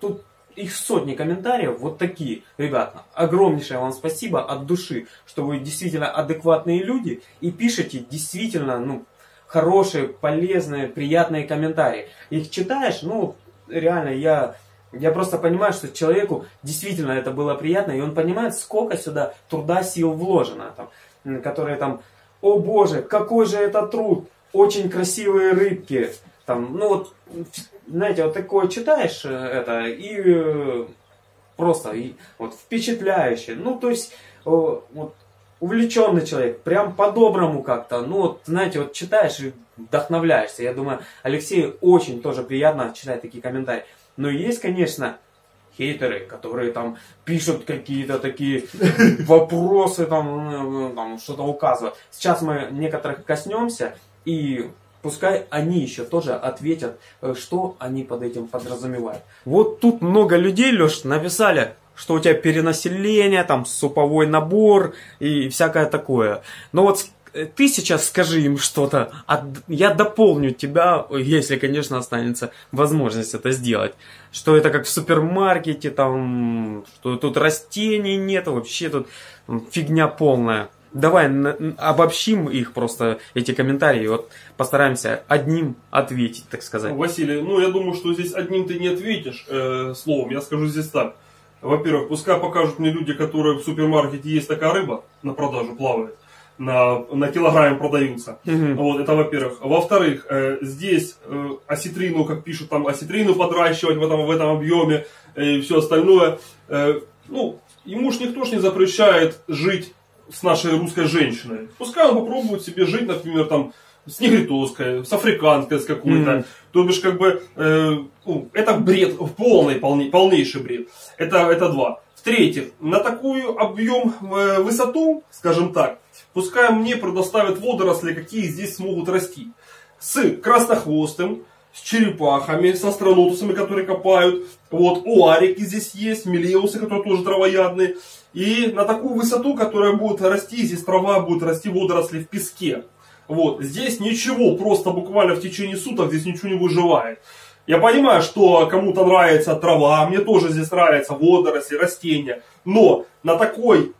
S1: тут их сотни комментариев, вот такие. Ребята, огромнейшее вам спасибо от души, что вы действительно адекватные люди и пишете действительно, ну, хорошие, полезные, приятные комментарии. Их читаешь, ну, реально, я, я просто понимаю, что человеку действительно это было приятно, и он понимает, сколько сюда труда, сил вложено, там, которые там, о боже, какой же это труд, очень красивые рыбки, там, ну вот, знаете, вот такое читаешь э, это, и э, просто и, вот, впечатляюще. Ну, то есть, э, вот, увлеченный человек, прям по-доброму как-то. Ну, вот, знаете, вот читаешь и вдохновляешься. Я думаю, Алексею очень тоже приятно читать такие комментарии. Но есть, конечно, хейтеры, которые там пишут какие-то такие вопросы, там, там что-то указывают. Сейчас мы некоторых коснемся, и пускай они еще тоже ответят, э, что они под этим подразумевают. Вот тут много людей, Леш, написали, что у тебя перенаселение, там суповой набор и всякое такое. Но вот э, ты сейчас скажи им что-то, а я дополню тебя, если, конечно, останется возможность это сделать. Что это как в супермаркете, там, что тут растений нет, вообще тут фигня полная. Давай обобщим их просто, эти комментарии, вот постараемся одним ответить, так сказать.
S2: Василий, ну я думаю, что здесь одним ты не ответишь э, словом. Я скажу здесь так. Во-первых, пускай покажут мне люди, которые в супермаркете есть такая рыба на продажу плавает, на, на килограмм продаются.
S1: Мгм.
S2: Вот, это во-первых. Во-вторых, э, здесь э, осетрину, как пишут, там осетрину подращивать в этом, в этом объеме э, и все остальное. Э, ну, ему ж никто ж не запрещает жить с нашей русской женщиной. Пускай он попробует себе жить, например, там, с негритовской, с африканской, с какой-то.
S1: Мгм.
S2: То бишь, как бы, э, ну, это бред, полный, полный, полнейший бред. Это, это два. В-третьих, на такую объем, э, высоту, скажем так, пускай мне предоставят водоросли, какие здесь смогут расти. С краснохвостым, с черепахами, с астронотусами, которые копают. Вот, уарики здесь есть, мелеусы, которые тоже травоядные. И на такую высоту, которая будет расти, здесь трава будет расти, водоросли в песке. Вот, здесь ничего, просто буквально в течение суток здесь ничего не выживает. Я понимаю, что кому-то нравится трава, мне тоже здесь нравятся водоросли, растения. Но на такой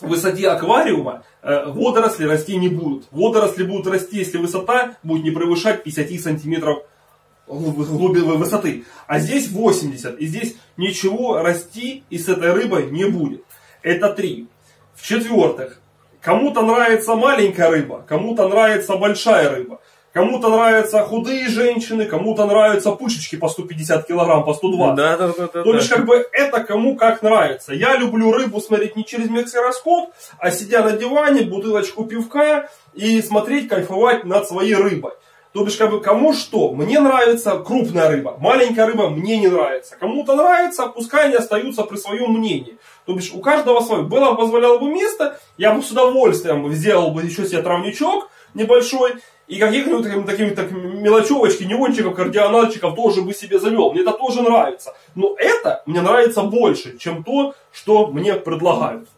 S2: высоте аквариума э, водоросли расти не будут. Водоросли будут расти, если высота будет не превышать 50 сантиметров глубины высоты. А здесь 80. И здесь ничего расти и с этой рыбой не будет. Это три. В-четвертых, кому-то нравится маленькая рыба, кому-то нравится большая рыба. Кому-то нравятся худые женщины, кому-то нравятся пушечки по 150 килограмм, по 120.
S1: Да, да, да, да,
S2: То бишь,
S1: да.
S2: как бы, это кому как нравится. Я люблю рыбу смотреть не через миксероскоп, а сидя на диване, бутылочку пивка и смотреть, кайфовать над своей рыбой. То бишь, как бы, кому что. Мне нравится крупная рыба, маленькая рыба мне не нравится. Кому-то нравится, пускай они остаются при своем мнении. То бишь, у каждого свое. Было бы, позволяло бы место, я бы с удовольствием сделал бы еще себе травничок небольшой, и каких-нибудь такими так, мелочевочки, неончиков, кардиональчиков тоже бы себе завел. Мне это тоже нравится. Но это мне нравится больше, чем то, что мне предлагают.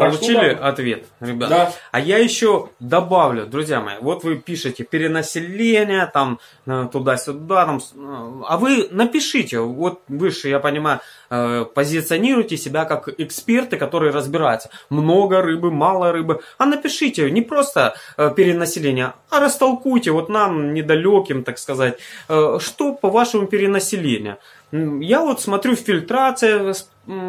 S1: Получили
S2: так.
S1: ответ, ребята?
S2: Да.
S1: А я еще добавлю, друзья мои, вот вы пишете перенаселение, там, э, туда-сюда, там, э, а вы напишите, вот вы же, я понимаю, э, позиционируйте себя как эксперты, которые разбираются. Много рыбы, мало рыбы. А напишите не просто перенаселение, а растолкуйте вот нам, недалеким, так сказать, что по вашему перенаселению. Я вот смотрю, фильтрация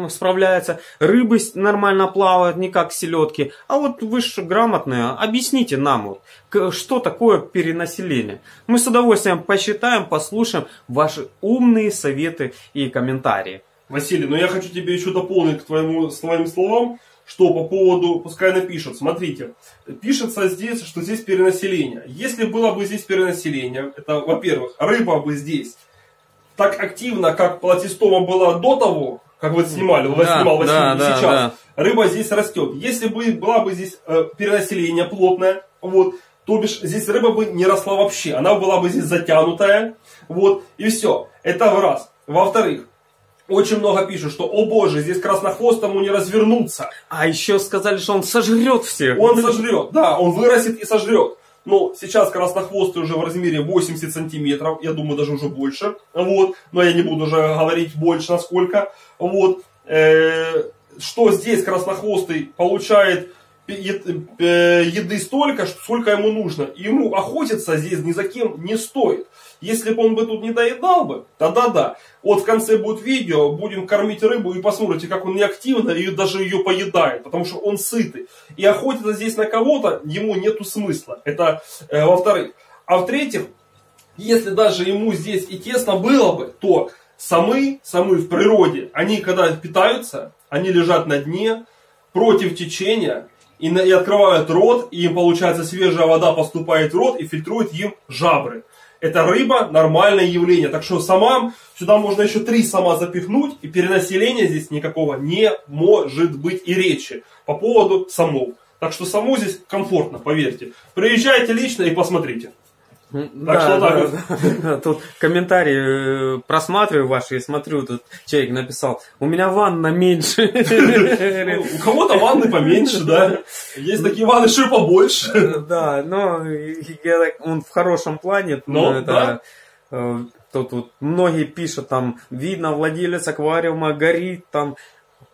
S1: справляется, рыбы нормально плавают, не как селедки. А вот вы же грамотные, объясните нам, вот, что такое перенаселение. Мы с удовольствием посчитаем, послушаем ваши умные советы и комментарии.
S2: Василий, но я хочу тебе еще дополнить к твоему, твоим словам, что по поводу, пускай напишут, смотрите, пишется здесь, что здесь перенаселение. Если было бы здесь перенаселение, это, во-первых, рыба бы здесь так активно, как платистома была до того, как вы снимали, вы да, снимал Василий, да, да, сейчас, да. рыба здесь растет. Если бы была бы здесь э, перенаселение плотное, вот, то бишь здесь рыба бы не росла вообще, она была бы здесь затянутая, вот, и все. Это в раз. Во-вторых, очень много пишут, что, о боже, здесь краснохвостому не развернуться.
S1: А еще сказали, что он сожрет всех.
S2: Он сожрет, да, он вырастет и сожрет. Но сейчас краснохвостый уже в размере 80 сантиметров, я думаю, даже уже больше. Вот, но я не буду уже говорить больше, насколько. Вот, э, что здесь краснохвостый получает Э, еды столько, сколько ему нужно. ему охотиться здесь ни за кем не стоит. Если бы он бы тут не доедал бы, тогда да. Вот в конце будет видео, будем кормить рыбу и посмотрите, как он неактивно и даже ее поедает, потому что он сытый. И охотиться здесь на кого-то ему нету смысла. Это э, во-вторых. А в-третьих, если даже ему здесь и тесно было бы, то самы, самы в природе, они когда питаются, они лежат на дне, против течения, и, и открывают рот, и им получается свежая вода поступает в рот и фильтрует им жабры. Это рыба нормальное явление. Так что сама, сюда можно еще три сама запихнуть, и перенаселения здесь никакого не может быть и речи по поводу самов. Так что саму здесь комфортно, поверьте. Приезжайте лично и посмотрите.
S1: Так да, что да. Да. Тут комментарии э, просматриваю ваши и смотрю, тут человек написал, у меня ванна меньше.
S2: Ну, у кого-то ванны поменьше, да. Есть такие ванны, что побольше.
S1: Э, да, но он в хорошем плане. Но, это, э, Тут вот многие пишут, там, видно, владелец аквариума горит, там,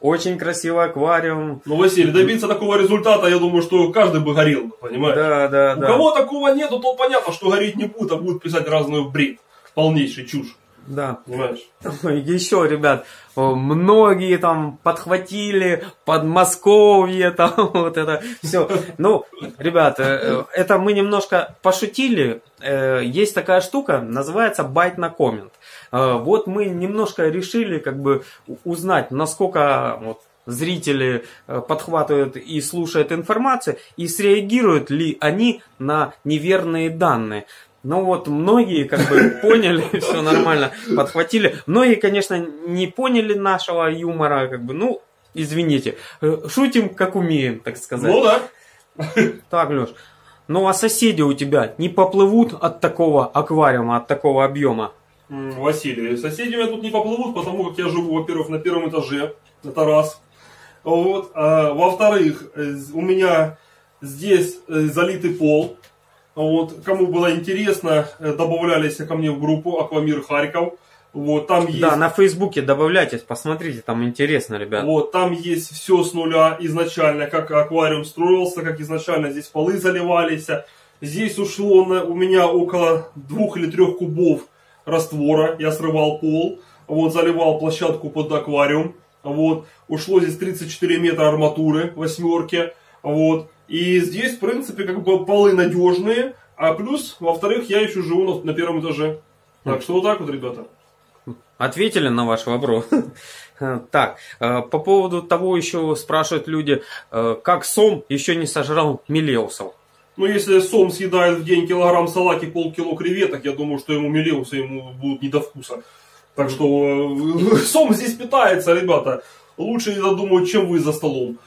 S1: очень красивый аквариум.
S2: Ну, Василий, добиться такого результата, я думаю, что каждый бы горел, понимаешь?
S1: Да, да,
S2: У
S1: да.
S2: У кого такого нету, то понятно, что гореть не будет, а будет писать разную бред. Полнейший чушь.
S1: Да. Понимаешь? Еще, ребят, многие там подхватили Подмосковье, там вот это все. Ну, ребят, э, это мы немножко пошутили. Э, есть такая штука, называется байт на коммент. Э, вот мы немножко решили как бы узнать, насколько вот, зрители подхватывают и слушают информацию, и среагируют ли они на неверные данные. Ну вот многие как бы поняли, все нормально, подхватили. Многие, конечно, не поняли нашего юмора, как бы, ну, извините. Э, шутим, как умеем, так сказать.
S2: Ну да.
S1: Так, Леш. Ну а соседи у тебя не поплывут от такого аквариума, от такого объема?
S2: Василий, соседи у меня тут не поплывут, потому как я живу, во-первых, на первом этаже. Это раз. Вот. А, во-вторых, э, у меня здесь э, залитый пол. Вот, кому было интересно, э, добавлялись ко мне в группу Аквамир Харьков. Вот, там есть...
S1: Да, на Фейсбуке добавляйтесь, посмотрите, там интересно, ребят.
S2: Вот, там есть все с нуля изначально, как аквариум строился, как изначально здесь полы заливались. Здесь ушло на, у меня около двух или трех кубов раствора, я срывал пол, вот, заливал площадку под аквариум. Вот, ушло здесь 34 метра арматуры, восьмерки. Вот, и здесь, в принципе, как бы полы надежные. А плюс, во-вторых, я еще живу на, на первом этаже. Так что вот так вот, ребята.
S1: Ответили на ваш вопрос. Так, э, по поводу того еще спрашивают люди, э, как сом еще не сожрал мелеусов.
S2: Ну, если сом съедает в день килограмм салаки, полкило креветок, я думаю, что ему мелеусы ему будут не до вкуса. Так что э, сом здесь питается, ребята. Лучше, я думаю, чем вы за столом.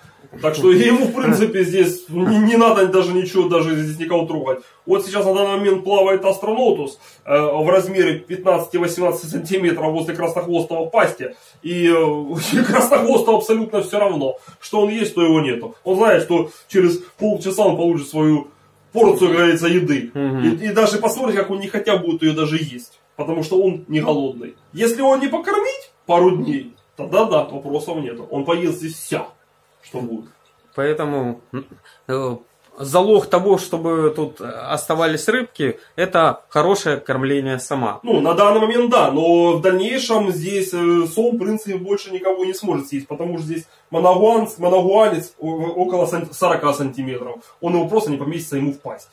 S2: Так что ему, в принципе, здесь не, не надо даже ничего, даже здесь никого трогать. Вот сейчас на данный момент плавает астронотус э, в размере 15-18 сантиметров возле краснохвостого пасти. И э, краснохвосту абсолютно все равно, что он есть, то его нету. Он знает, что через полчаса он получит свою порцию, как говорится, еды. Угу. И, и даже посмотрите, как он не хотя будет ее даже есть. Потому что он не голодный. Если его не покормить пару дней, тогда да, вопросов нету. Он поест здесь вся что будет.
S1: Поэтому э, залог того, чтобы тут оставались рыбки, это хорошее кормление сама.
S2: Ну, на данный момент да, но в дальнейшем здесь э, сом, в принципе, больше никого не сможет съесть, потому что здесь моногуанец, моногуанец около 40 сантиметров. Он его просто не поместится ему в пасть.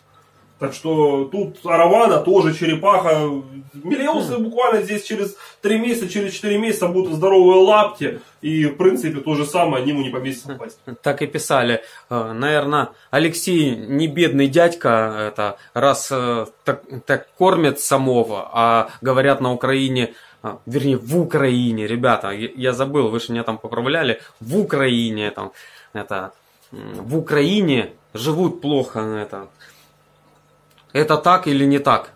S2: Так что тут Аравана тоже черепаха. Миллион буквально здесь через 3 месяца, через 4 месяца будут здоровые лапти. И в принципе то же самое, они ему не поместится в пасть.
S1: Так и писали. Э, Наверное, Алексей не бедный дядька, это раз э, так, так кормят самого, а говорят на Украине, э, вернее в Украине, ребята, я- забыл, вы же меня там поправляли, в Украине там, это, в Украине живут плохо, это, это так или не так?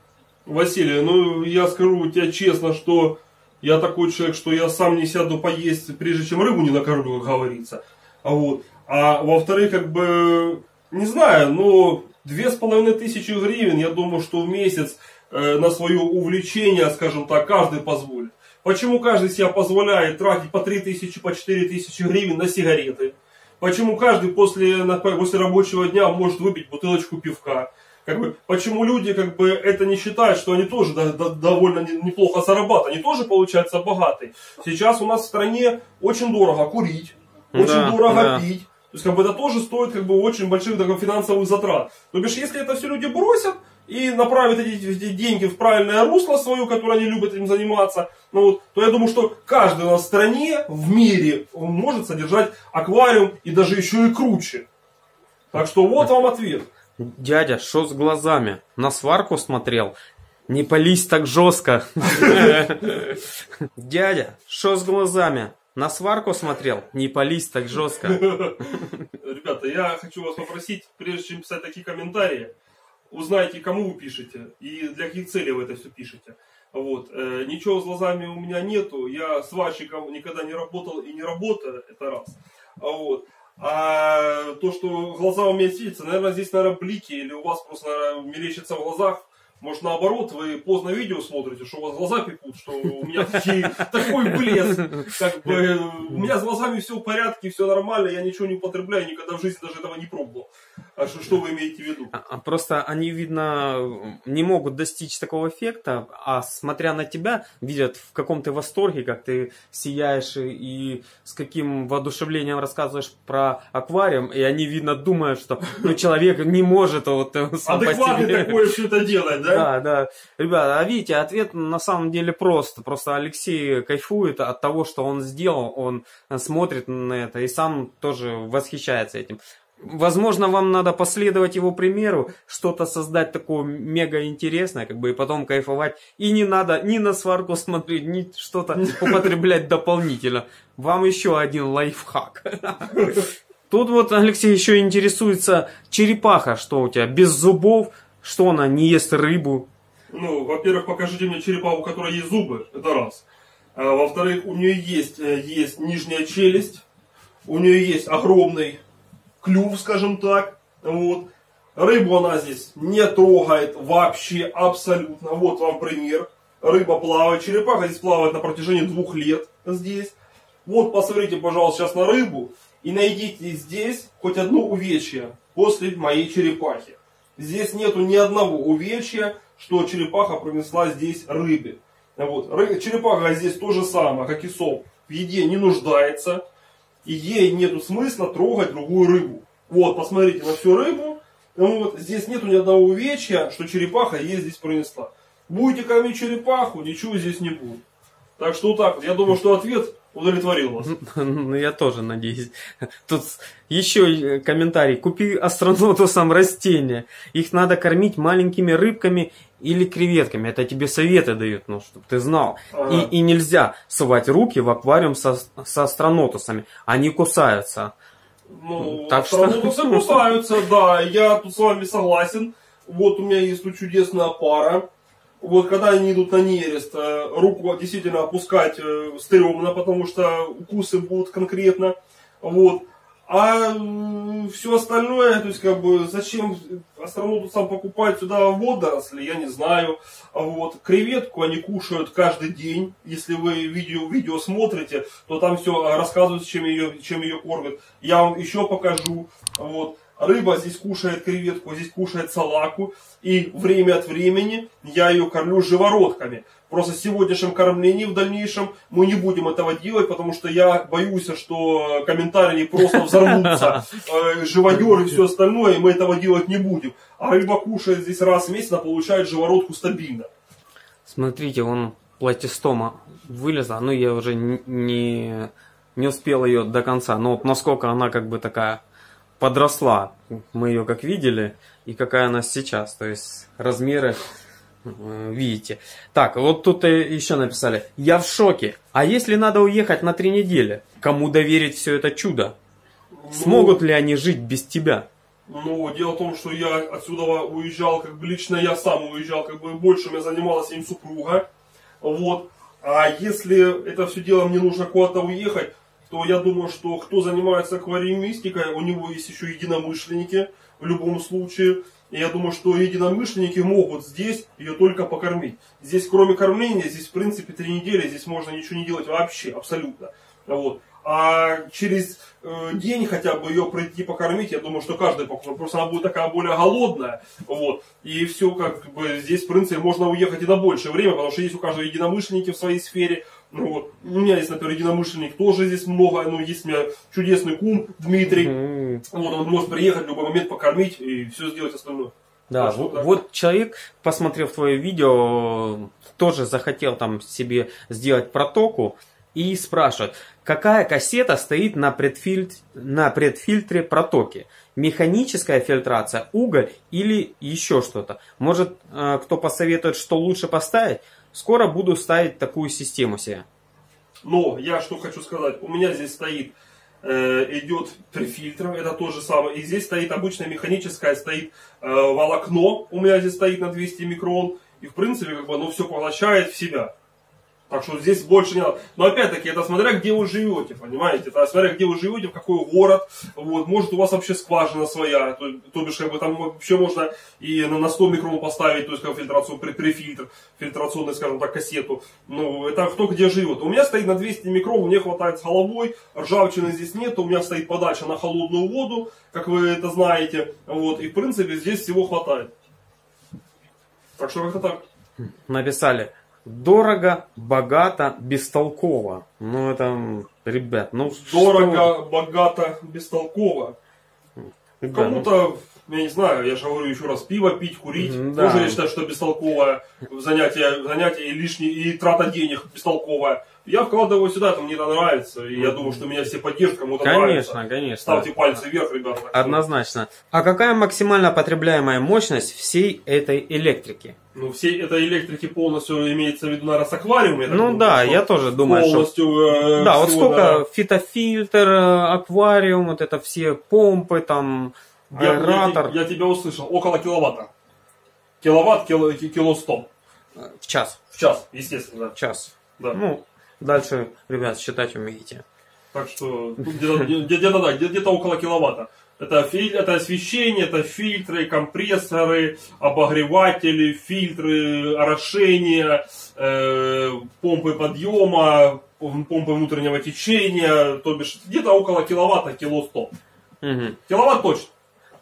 S2: Василий, ну я скажу тебе честно, что я такой человек, что я сам не сяду поесть, прежде чем рыбу не накормлю, как говорится. А вот. А во-вторых, как бы, не знаю, но две с половиной тысячи гривен, я думаю, что в месяц э, на свое увлечение, скажем так, каждый позволит. Почему каждый себя позволяет тратить по 3 тысячи, по 4 тысячи гривен на сигареты? Почему каждый после, после рабочего дня может выпить бутылочку пивка? Как бы, почему люди как бы это не считают, что они тоже да- да- довольно не- неплохо зарабатывают, они тоже получаются богатые. Сейчас у нас в стране очень дорого курить, очень
S1: Да,
S2: дорого
S1: да.
S2: пить. То есть как бы это тоже стоит как бы очень больших таких финансовых затрат. То бишь, если это все люди бросят и направят эти, эти деньги в правильное русло свое, которое они любят этим заниматься, ну вот, то я думаю, что каждый у нас в стране, в мире, он может содержать аквариум и даже еще и круче. Так что вот вам ответ.
S1: Дядя, что с глазами? На сварку смотрел? Не пались так жестко. Дядя, что с глазами? На сварку смотрел? Не пались так жестко.
S2: Ребята, я хочу вас попросить, прежде чем писать такие комментарии, узнайте, кому вы пишете и для каких целей вы это все пишете. Вот. э, ничего с глазами у меня нету. Я сварщиком никогда не работал и не работаю. Это раз. А вот. А то, что глаза у меня светятся, наверное, здесь, наверное, блики, или у вас просто наверное, мерещится в глазах. Может, наоборот, вы поздно видео смотрите, что у вас глаза пекут, что у меня такой блеск. Как бы, у меня с глазами все в порядке, все нормально, я ничего не употребляю, никогда в жизни даже этого не пробовал. А что, что вы имеете в виду?
S1: А- а Просто они, видно, не могут достичь такого эффекта, а смотря на тебя, видят в каком ты восторге, как ты сияешь и, с каким воодушевлением рассказываешь про аквариум, и они, видно, думают, что ну, человек не может вот сам себе.
S2: такое это делать, да?
S1: Да, да. Ребята, а видите, ответ на самом деле прост. Просто Алексей кайфует от того, что он сделал, он смотрит на это и сам тоже восхищается этим. Возможно, вам надо последовать его примеру, что-то создать такое мега интересное, как бы и потом кайфовать. И не надо ни на сварку смотреть, ни что-то употреблять дополнительно. Вам еще один лайфхак. Тут вот Алексей еще интересуется черепаха, что у тебя без зубов, что она не ест рыбу.
S2: Ну, во-первых, покажите мне черепаху, у которой есть зубы, это раз. А, во-вторых, у нее есть, э, есть нижняя челюсть, у нее есть огромный клюв, скажем так. Вот. Рыбу она здесь не трогает вообще абсолютно. Вот вам пример. Рыба плавает, черепаха здесь плавает на протяжении двух лет здесь. Вот посмотрите, пожалуйста, сейчас на рыбу и найдите здесь хоть одно увечье после моей черепахи. Здесь нету ни одного увечья, что черепаха принесла здесь рыбе. Вот. Черепаха здесь то же самое, как и сом. В еде не нуждается. И ей нету смысла трогать другую рыбу. Вот, посмотрите на всю рыбу. Вот, здесь нету ни одного увечья, что черепаха ей здесь принесла. Будете кормить черепаху, ничего здесь не будет. Так что вот так вот. Я думаю, что ответ удовлетворил вас.
S1: Ну, я тоже надеюсь. Тут еще комментарий. Купи астронотусам растения. Их надо кормить маленькими рыбками или креветками. Это тебе советы дают, ну, чтобы ты знал.
S2: Ага.
S1: И, и нельзя совать руки в аквариум со, со астронотусами. Они кусаются.
S2: Ну,
S1: Так что-
S2: астронавты кусаются, да, я тут с вами согласен. Вот у меня есть чудесная пара. Вот когда они идут на нерест, э, руку действительно опускать э, стрёмно, потому что укусы будут конкретно. Вот. А все остальное, то есть как бы зачем астронавтам покупать сюда водоросли, я не знаю. А Вот. Креветку они кушают каждый день. Если вы видео, видео смотрите, то там все рассказывается, чем ее, чем ее кормят. Я вам еще покажу. Вот. Рыба здесь кушает креветку, здесь кушает салаку, и время от времени я ее кормлю живородками. Просто в сегодняшнем кормлении в дальнейшем мы не будем этого делать, потому что я боюсь, что комментарии просто взорвутся, э, живодер и все остальное, и мы этого делать не будем. А рыба кушает здесь раз в месяц, она получает живородку стабильно.
S1: Смотрите, он платистома вылезла, ну я уже не, не успел ее до конца, но вот насколько она как бы такая подросла, мы ее как видели, и какая она сейчас, то есть размеры видите. Так, вот тут еще написали. Я в шоке. А если надо уехать на три недели? Кому доверить все это чудо? Смогут ну, ли они жить без тебя?
S2: Ну, дело в том, что я отсюда уезжал, как бы лично я сам уезжал, как бы больше меня занималась им супруга. Вот. А если это все дело мне нужно куда-то уехать, то я думаю, что кто занимается аквариумистикой, у него есть еще единомышленники в любом случае. И я думаю, что единомышленники могут здесь ее только покормить. Здесь, кроме кормления, здесь, в принципе, три недели, здесь можно ничего не делать вообще, абсолютно. Вот. А через э, день хотя бы ее пройти покормить, я думаю, что каждый покормит. Просто она будет такая более голодная. Вот. И все, как бы, здесь, в принципе, можно уехать и на большее время, потому что есть у каждого единомышленники в своей сфере. Ну, вот. У меня есть, например, единомышленник, тоже здесь много. Ну, есть у меня чудесный кум Дмитрий. Mm-hmm. Вот, он может приехать в любой момент покормить и все сделать остальное.
S1: Да, так, вот, вот человек, посмотрев твое видео, тоже захотел там себе сделать протоку и спрашивает, какая кассета стоит на, предфильтре, на предфильтре протоки? Механическая фильтрация, уголь или еще что-то? Может, э, кто посоветует, что лучше поставить? Скоро буду ставить такую систему себе.
S2: Но я что хочу сказать. У меня здесь стоит, э, идет префильтр, это то же самое. И здесь стоит обычная механическая, стоит э, волокно. У меня здесь стоит на 200 микрон. И в принципе, как бы оно все поглощает в себя. Так что здесь больше не надо. Но опять-таки, это смотря где вы живете, понимаете? Это смотря где вы живете, в какой город. Вот, может у вас вообще скважина своя. То, то бишь, как бы там вообще можно и на, на 100 микрон поставить, то есть как фильтрацию, при, префильтр, фильтрационную, скажем так, кассету. Ну, это кто где живет. У меня стоит на 200 микрон, мне хватает с головой, ржавчины здесь нет, у меня стоит подача на холодную воду, как вы это знаете. Вот, и в принципе здесь всего хватает. Так что как-то так.
S1: Написали. Дорого, богато, бестолково. Ну это, ребят, ну
S2: Дорого, что... богато, бестолково. Ребят, Кому-то, ну... я не знаю, я же говорю еще раз, пиво пить, курить. Да. Тоже я считаю, что бестолковое занятие, занятие и лишнее, и трата денег бестолковая. Я вкладываю сюда, это мне это нравится. И я думаю, что меня все поддержат, кому-то
S1: конечно,
S2: нравится.
S1: Конечно, конечно.
S2: Ставьте пальцы вверх, ребята.
S1: Однозначно. А какая максимально потребляемая мощность всей этой электрики?
S2: Ну, всей этой электрики полностью имеется в виду, наверное, с аквариумом.
S1: Ну думаю, да, я тоже думаю,
S2: полностью, что...
S1: Э, да, вот сколько да. фитофильтр, э, аквариум, вот это все помпы, там,
S2: аэратор. Я, я, я тебя услышал, около киловатта. Киловатт, кило, кило сто.
S1: В час.
S2: В час, естественно.
S1: В час.
S2: Да.
S1: Ну, Дальше, ребят, считать умеете.
S2: Так что где-то, да, где-то около киловатта. Это, филь, это освещение, это фильтры, компрессоры, обогреватели, фильтры, орошения, э, помпы подъема, помпы внутреннего течения, то бишь где-то около киловатта, кило сто.
S1: Угу.
S2: Киловатт точно.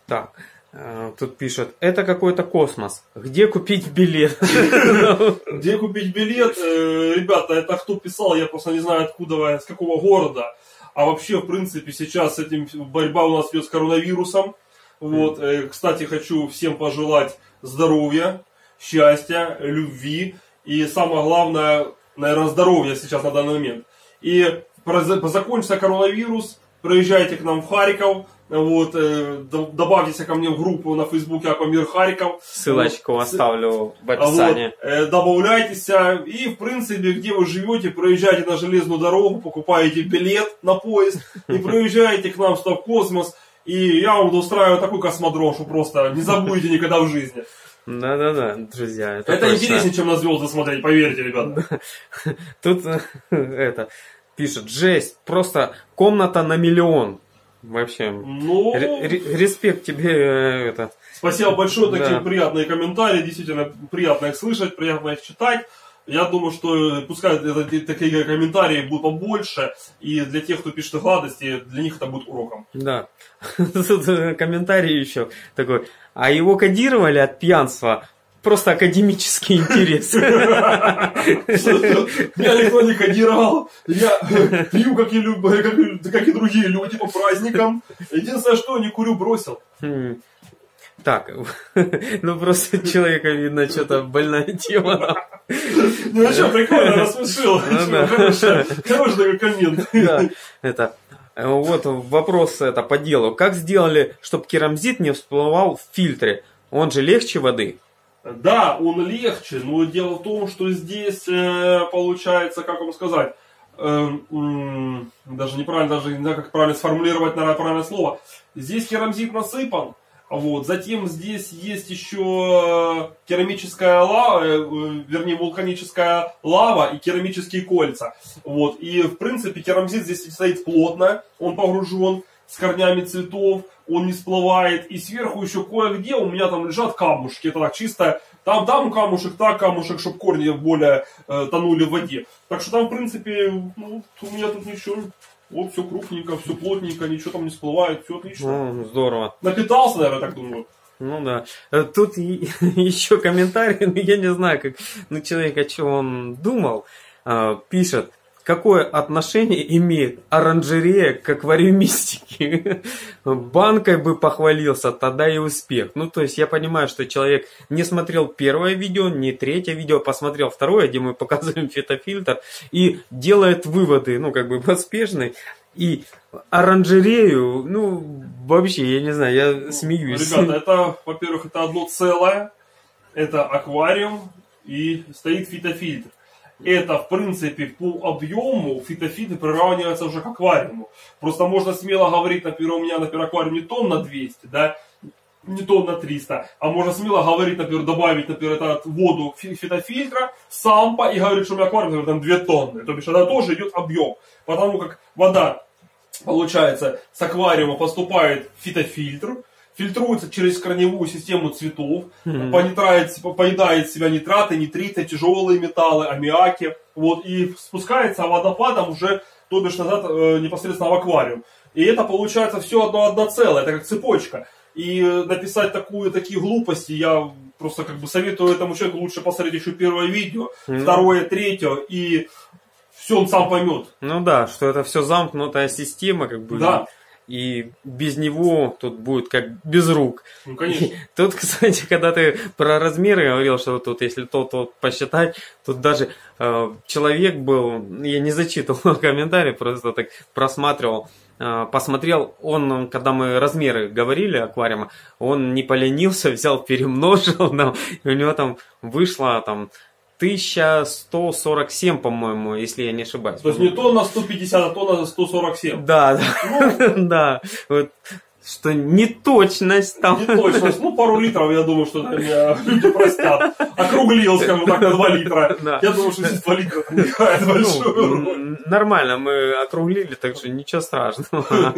S1: Так. Э, тут пишет, это какой-то космос. Где купить билет?
S2: Где купить билет? Э, ребята, это кто писал, я просто не знаю откуда, с какого города. А вообще, в принципе, сейчас с этим борьба у нас идет с коронавирусом. Вот, э, кстати, хочу всем пожелать здоровья, счастья, любви и самое главное, наверное, здоровья сейчас на данный момент. И закончится коронавирус, приезжайте к нам в Харьков, вот, э, добавьтесь ко мне в группу на Фейсбуке Аквамир Харьков.
S1: Ссылочку вот, оставлю в описании. Вот,
S2: э, добавляйтесь. И, в принципе, где вы живете, проезжайте на железную дорогу, покупаете билет на поезд и проезжаете к нам в Стоп Космос. И я вам устраиваю такой космодром, что просто не забудете никогда в жизни.
S1: Да-да-да, друзья.
S2: Это, это интереснее, чем на звезды смотреть, поверьте, ребята.
S1: Тут это пишет, жесть, просто комната на миллион. Вообще.
S2: Ну,
S1: респект тебе э, это.
S2: Спасибо большое, такие да. приятные комментарии, действительно приятно их слышать, приятно их читать. Я думаю, что пускай это, такие комментарии будут побольше, и для тех, кто пишет гадости, для них это будет уроком.
S1: Да. Тут комментарий еще такой. А его кодировали от пьянства просто академический интерес.
S2: Меня никто не кодировал. Я пью, как и, люб... как, и другие люди по праздникам. Единственное, что не курю, бросил.
S1: Хм. Так, ну просто человека видно, что-то больная тема.
S2: Ну а что, прикольно, рассмешил. Ну хороший такой коммент. Да,
S1: это, вот вопрос это по делу. Как сделали, чтобы керамзит не всплывал в фильтре? Он же легче воды.
S2: Да, он легче, но дело в том, что здесь э, получается, как вам сказать, э, даже неправильно, даже не знаю, как правильно сформулировать, наверное, правильное слово. Здесь керамзит насыпан, вот. Затем здесь есть еще керамическая лава, э, вернее вулканическая лава и керамические кольца. Вот. И в принципе керамзит здесь стоит плотно, он погружен с корнями цветов, он не всплывает. И сверху еще кое-где у меня там лежат камушки. Это так чисто, там, там камушек, так камушек, чтобы корни более э, тонули в воде. Так что там, в принципе, ну, у меня тут ничего вот все крупненько, все плотненько, ничего там не всплывает, все отлично.
S1: Ну, здорово.
S2: Напитался, наверное, так думаю.
S1: Ну да. Э, тут еще комментарий, но я не знаю, как ну, человек, о чем он думал, э, пишет какое отношение имеет оранжерея к аквариумистике? Банкой бы похвалился, тогда и успех. Ну, то есть я понимаю, что человек не смотрел первое видео, не третье видео, посмотрел второе, где мы показываем фитофильтр, и делает выводы, ну, как бы поспешные. И оранжерею, ну, вообще, я не знаю, я ну, смеюсь.
S2: Ребята, это, во-первых, это одно целое, это аквариум и стоит фитофильтр это, в принципе, по объему фитофиты приравниваются уже к аквариуму. Просто можно смело говорить, например, у меня, например, аквариум не тонн на 200, да, не тонн на 300, а можно смело говорить, например, добавить, например, это воду фитофильтра, сампа и говорить, что у меня аквариум, например, там 2 тонны. То есть, это тоже идет объем. Потому как вода, получается, с аквариума поступает фитофильтр, фильтруется через корневую систему цветов, mm-hmm. поедает себя нитраты, нитриты, тяжелые металлы, аммиаки, вот, и спускается водопадом уже, то бишь назад э, непосредственно в аквариум. И это получается все одно одно целое, это как цепочка. И написать такую, такие глупости я просто как бы советую этому человеку лучше посмотреть еще первое видео, mm-hmm. второе, третье, и все он сам поймет.
S1: Ну да, что это все замкнутая система, как бы.
S2: Да
S1: и без него тут будет как без рук.
S2: Ну, конечно. И
S1: тут, кстати, когда ты про размеры говорил, что тут, если тот вот посчитать, тут даже э, человек был, я не зачитывал комментарий, просто так просматривал, э, посмотрел, он, когда мы размеры говорили аквариума, он не поленился, взял, перемножил, нам, и у него там вышло там 1147, по-моему, если я не ошибаюсь.
S2: То есть не тонна 150, а тонна 147.
S1: Да, да. Ну, да. Вот, что неточность там.
S2: Неточность. Ну, пару литров, я думаю, что меня люди простят. Округлил, скажем так, на 2 литра. Да. Я думаю, что здесь 2 литра играет большую
S1: ну, Нормально, мы округлили, так что ничего страшного.